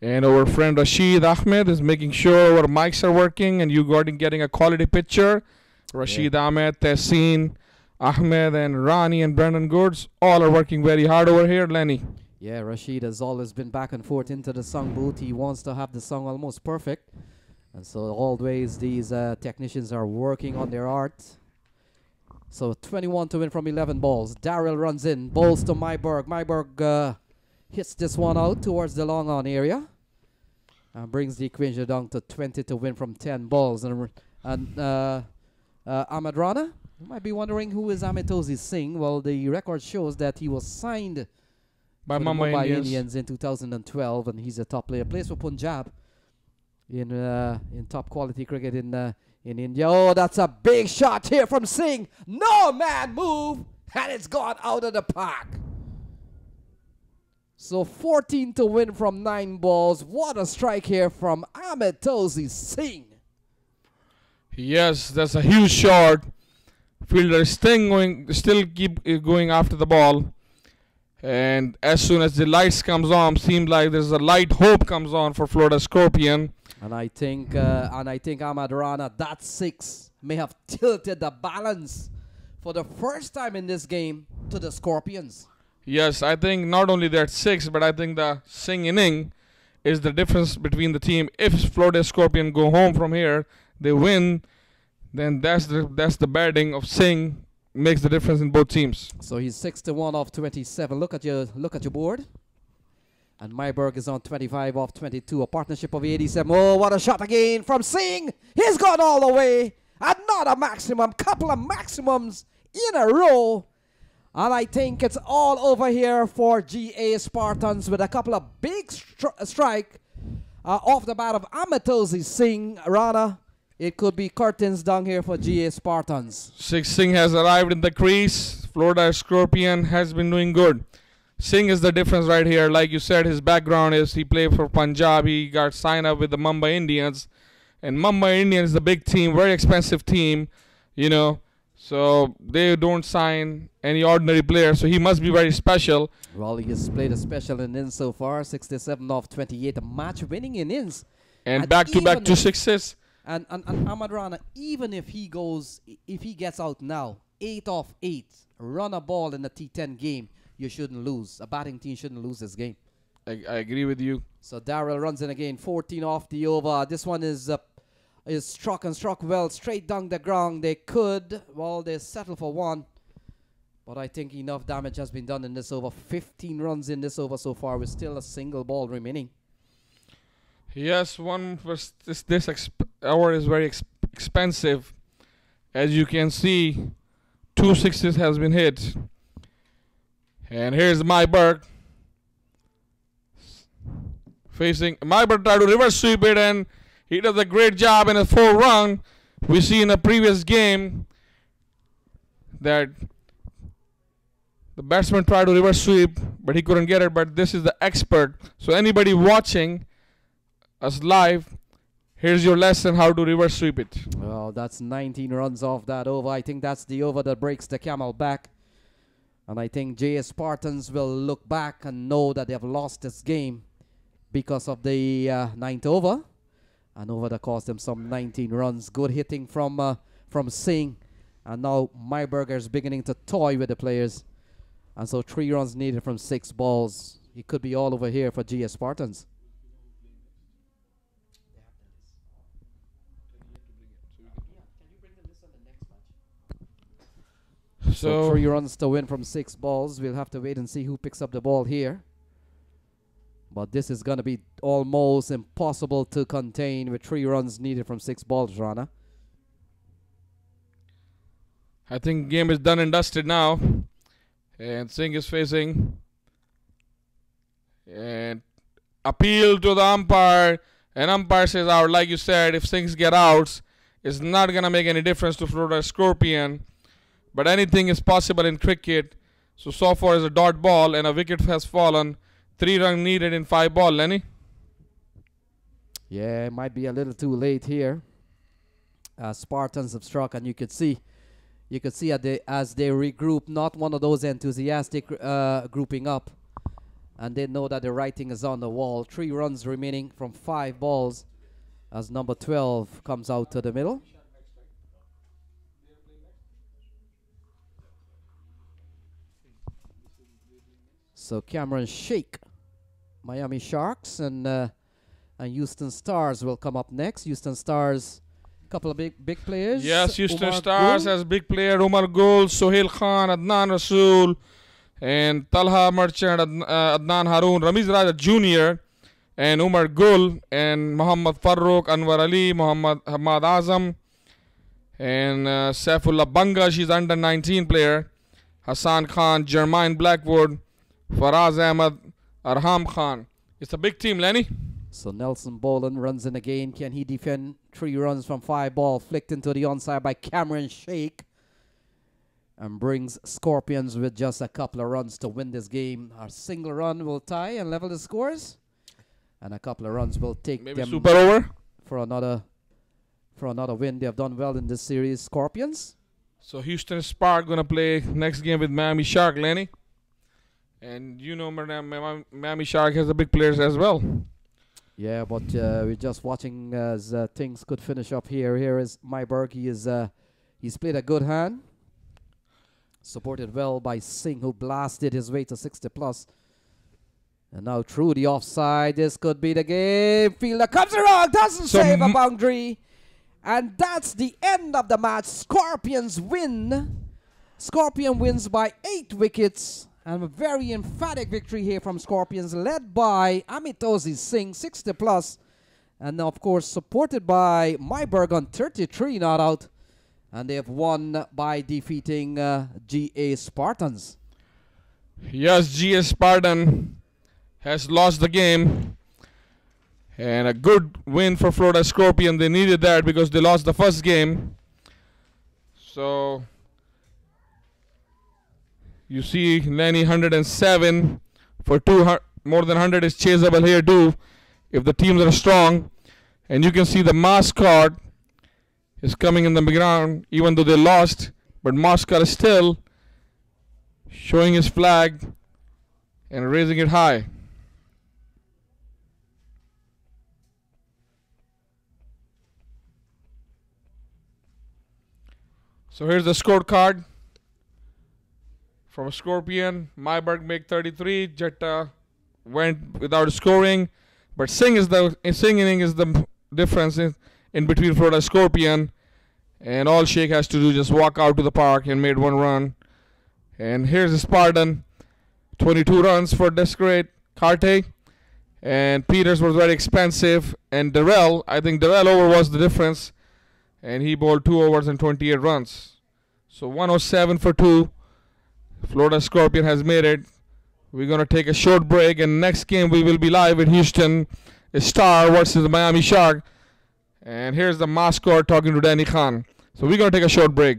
And our friend Rashid Ahmed is making sure our mics are working and you got getting a quality picture. Rashid yeah. Ahmed, Tessin, Ahmed, and Rani and Brendan Goods all are working very hard over here, Lenny. Yeah, Rashid has always been back and forth into the song booth. He wants to have the song almost perfect. And so always these uh, technicians are working on their art. So 21 to win from 11 balls. Daryl runs in, balls to Myburgh. Myburgh uh, hits this one out towards the long on area. And brings the equation down to 20 to win from 10 balls. And, and uh, uh, you might be wondering who is Amitozi Singh. Well, the record shows that he was signed by Mumbai Indians. Indians. in 2012, and he's a top player. Plays for Punjab in uh, in top quality cricket in uh, in India. Oh, that's a big shot here from Singh. No man move, and it's gone out of the park. So 14 to win from nine balls. What a strike here from Amitozi Singh. Yes, that's a huge shot. Fielder is still going, still keep uh, going after the ball. And as soon as the lights comes on, seems like there's a light hope comes on for Florida Scorpion. And I think, uh, and I think Ahmad Rana, that six may have tilted the balance for the first time in this game to the Scorpions. Yes, I think not only that six, but I think the Singh inning is the difference between the team. If Florida Scorpion go home from here, they win, then that's the that's the batting of Singh makes the difference in both teams. So he's six to one off 27. Look at your look at your board. And Myburgh is on 25 off 22. A partnership of 87. Oh, what a shot again from Singh. He's gone all the way. Another maximum. Couple of maximums in a row. And I think it's all over here for GA Spartans with a couple of big stri- strike uh, off the bat of Amatozi Singh. Rana, it could be curtains down here for GA Spartans. Six Singh has arrived in the crease. Florida Scorpion has been doing good. Singh is the difference right here. Like you said, his background is he played for Punjab. He got signed up with the Mumbai Indians. And Mumbai Indians is a big team, very expensive team, you know. So they don't sign any ordinary player. So he must be very special. Raleigh has played a special innings so far, 67 off 28, a match winning innings. And And back to back even two sixes. And, and, and Ahmad Rana, even if he goes, if he gets out now, 8 off 8, run a ball in the T10 game, you shouldn't lose. A batting team shouldn't lose this game. I, I agree with you. So Darrell runs in again, 14 off the over. This one is uh, is struck and struck well, straight down the ground. They could, well, they settle for one. But I think enough damage has been done in this over. 15 runs in this over so far, with still a single ball remaining. Yes, one was this this exp- hour is very ex- expensive. As you can see, two sixes has been hit. And here's Myburgh. Facing Myburgh tried to reverse sweep it and he does a great job in a four run. We see in a previous game that the batsman tried to reverse sweep, but he couldn't get it. But this is the expert. So anybody watching us live, here's your lesson how to reverse sweep it. Well, that's 19 runs off that over. I think that's the over that breaks the camel back. And I think GA Spartans will look back and know that they have lost this game because of the uh, ninth over. An over that cost them some 19 runs. Good hitting from uh, from Singh. And now Myberger is beginning to toy with the players. And so three runs needed from six balls. It could be all over here for GA Spartans. So, three runs to win from six balls. We'll have to wait and see who picks up the ball here. But this is going to be almost impossible to contain with three runs needed from six balls, Rana. I think game is done and dusted now. And Singh is facing. And appeal to the umpire. And umpire says out, like you said, if Singhs get outs, it's not gonna make any difference to Florida Scorpion. But anything is possible in cricket. So so far is a dot ball and a wicket has fallen. Three run needed in five ball, Lenny. Yeah, it might be a little too late here. Uh, Spartans have struck, and you could see, you could see at the, as they regroup, not one of those enthusiastic uh, grouping up, and they know that the writing is on the wall. Three runs remaining from five balls, as number 12 comes out to the middle. So Cameron Shake, Miami Sharks, and uh, and Houston Stars will come up next. Houston Stars, a couple of big big players. Yes, Houston Umar Stars Gul. has big player Umar Gul, Sohail Khan, Adnan Rasul, and Talha Merchant, Adn- uh, Adnan Haroon, Ramiz Raja Jr., and Umar Gul, and Muhammad Farooq, Anwar Ali, Muhammad Hamad Azam, and uh, Saifullah Banga, she's under 19 player, Hassan Khan, Jermaine Blackwood, Faraz Ahmed, Arham Khan. It's a big team, Lenny. So Nelson Boland runs in again. Can he defend three runs from five ball? Flicked into the onside by Cameron Shake. And brings Scorpions with just a couple of runs to win this game. A single run will tie and level the scores. And a couple of runs will take Maybe them super over. for another for another win. They have done well in this series. Scorpions. So Houston Spark gonna play next game with Miami Shark, Lenny. And you know Miami Shark has the big players as well. Yeah, but uh, we're just watching as uh, things could finish up here. Here is Myburgh. He is uh, he's played a good hand, supported well by Singh, who blasted his way to 60 plus. And now through the offside, this could be the game. Fielder comes around, doesn't So save a boundary. And that's the end of the match. Scorpions win. Scorpion wins by eight wickets. And a very emphatic victory here from Scorpions, led by Amitozi Singh, 60 plus. And of course, supported by Myburgh on 33 not out. And they have won by defeating uh, GA Spartans. Yes, GA Spartan has lost the game. And a good win for Florida Scorpion. They needed that because they lost the first game. So you see Lenny 107 for two more than 100 is chaseable here too if the teams are strong. And you can see the mascot is coming in the ground even though they lost. But mascot is still showing his flag and raising it high. So here's the scorecard. From Scorpion, Myburgh make 33, Jata went without scoring, but Singh is the singing is the difference in, in between Florida Scorpion, and all Sheikh has to do just walk out to the park and made one run. And here's Spartan, 22 runs for Desperate Carty. And Peters was very expensive. And Darrell, I think Darrell over was the difference. And he bowled two overs and 28 runs. So 107 for two. Florida Scorpion has made it. We're going to take a short break. And next game we will be live at Houston A Star versus the Miami Shark. And here's the mascot talking to Danny Khan. So we're going to take a short break.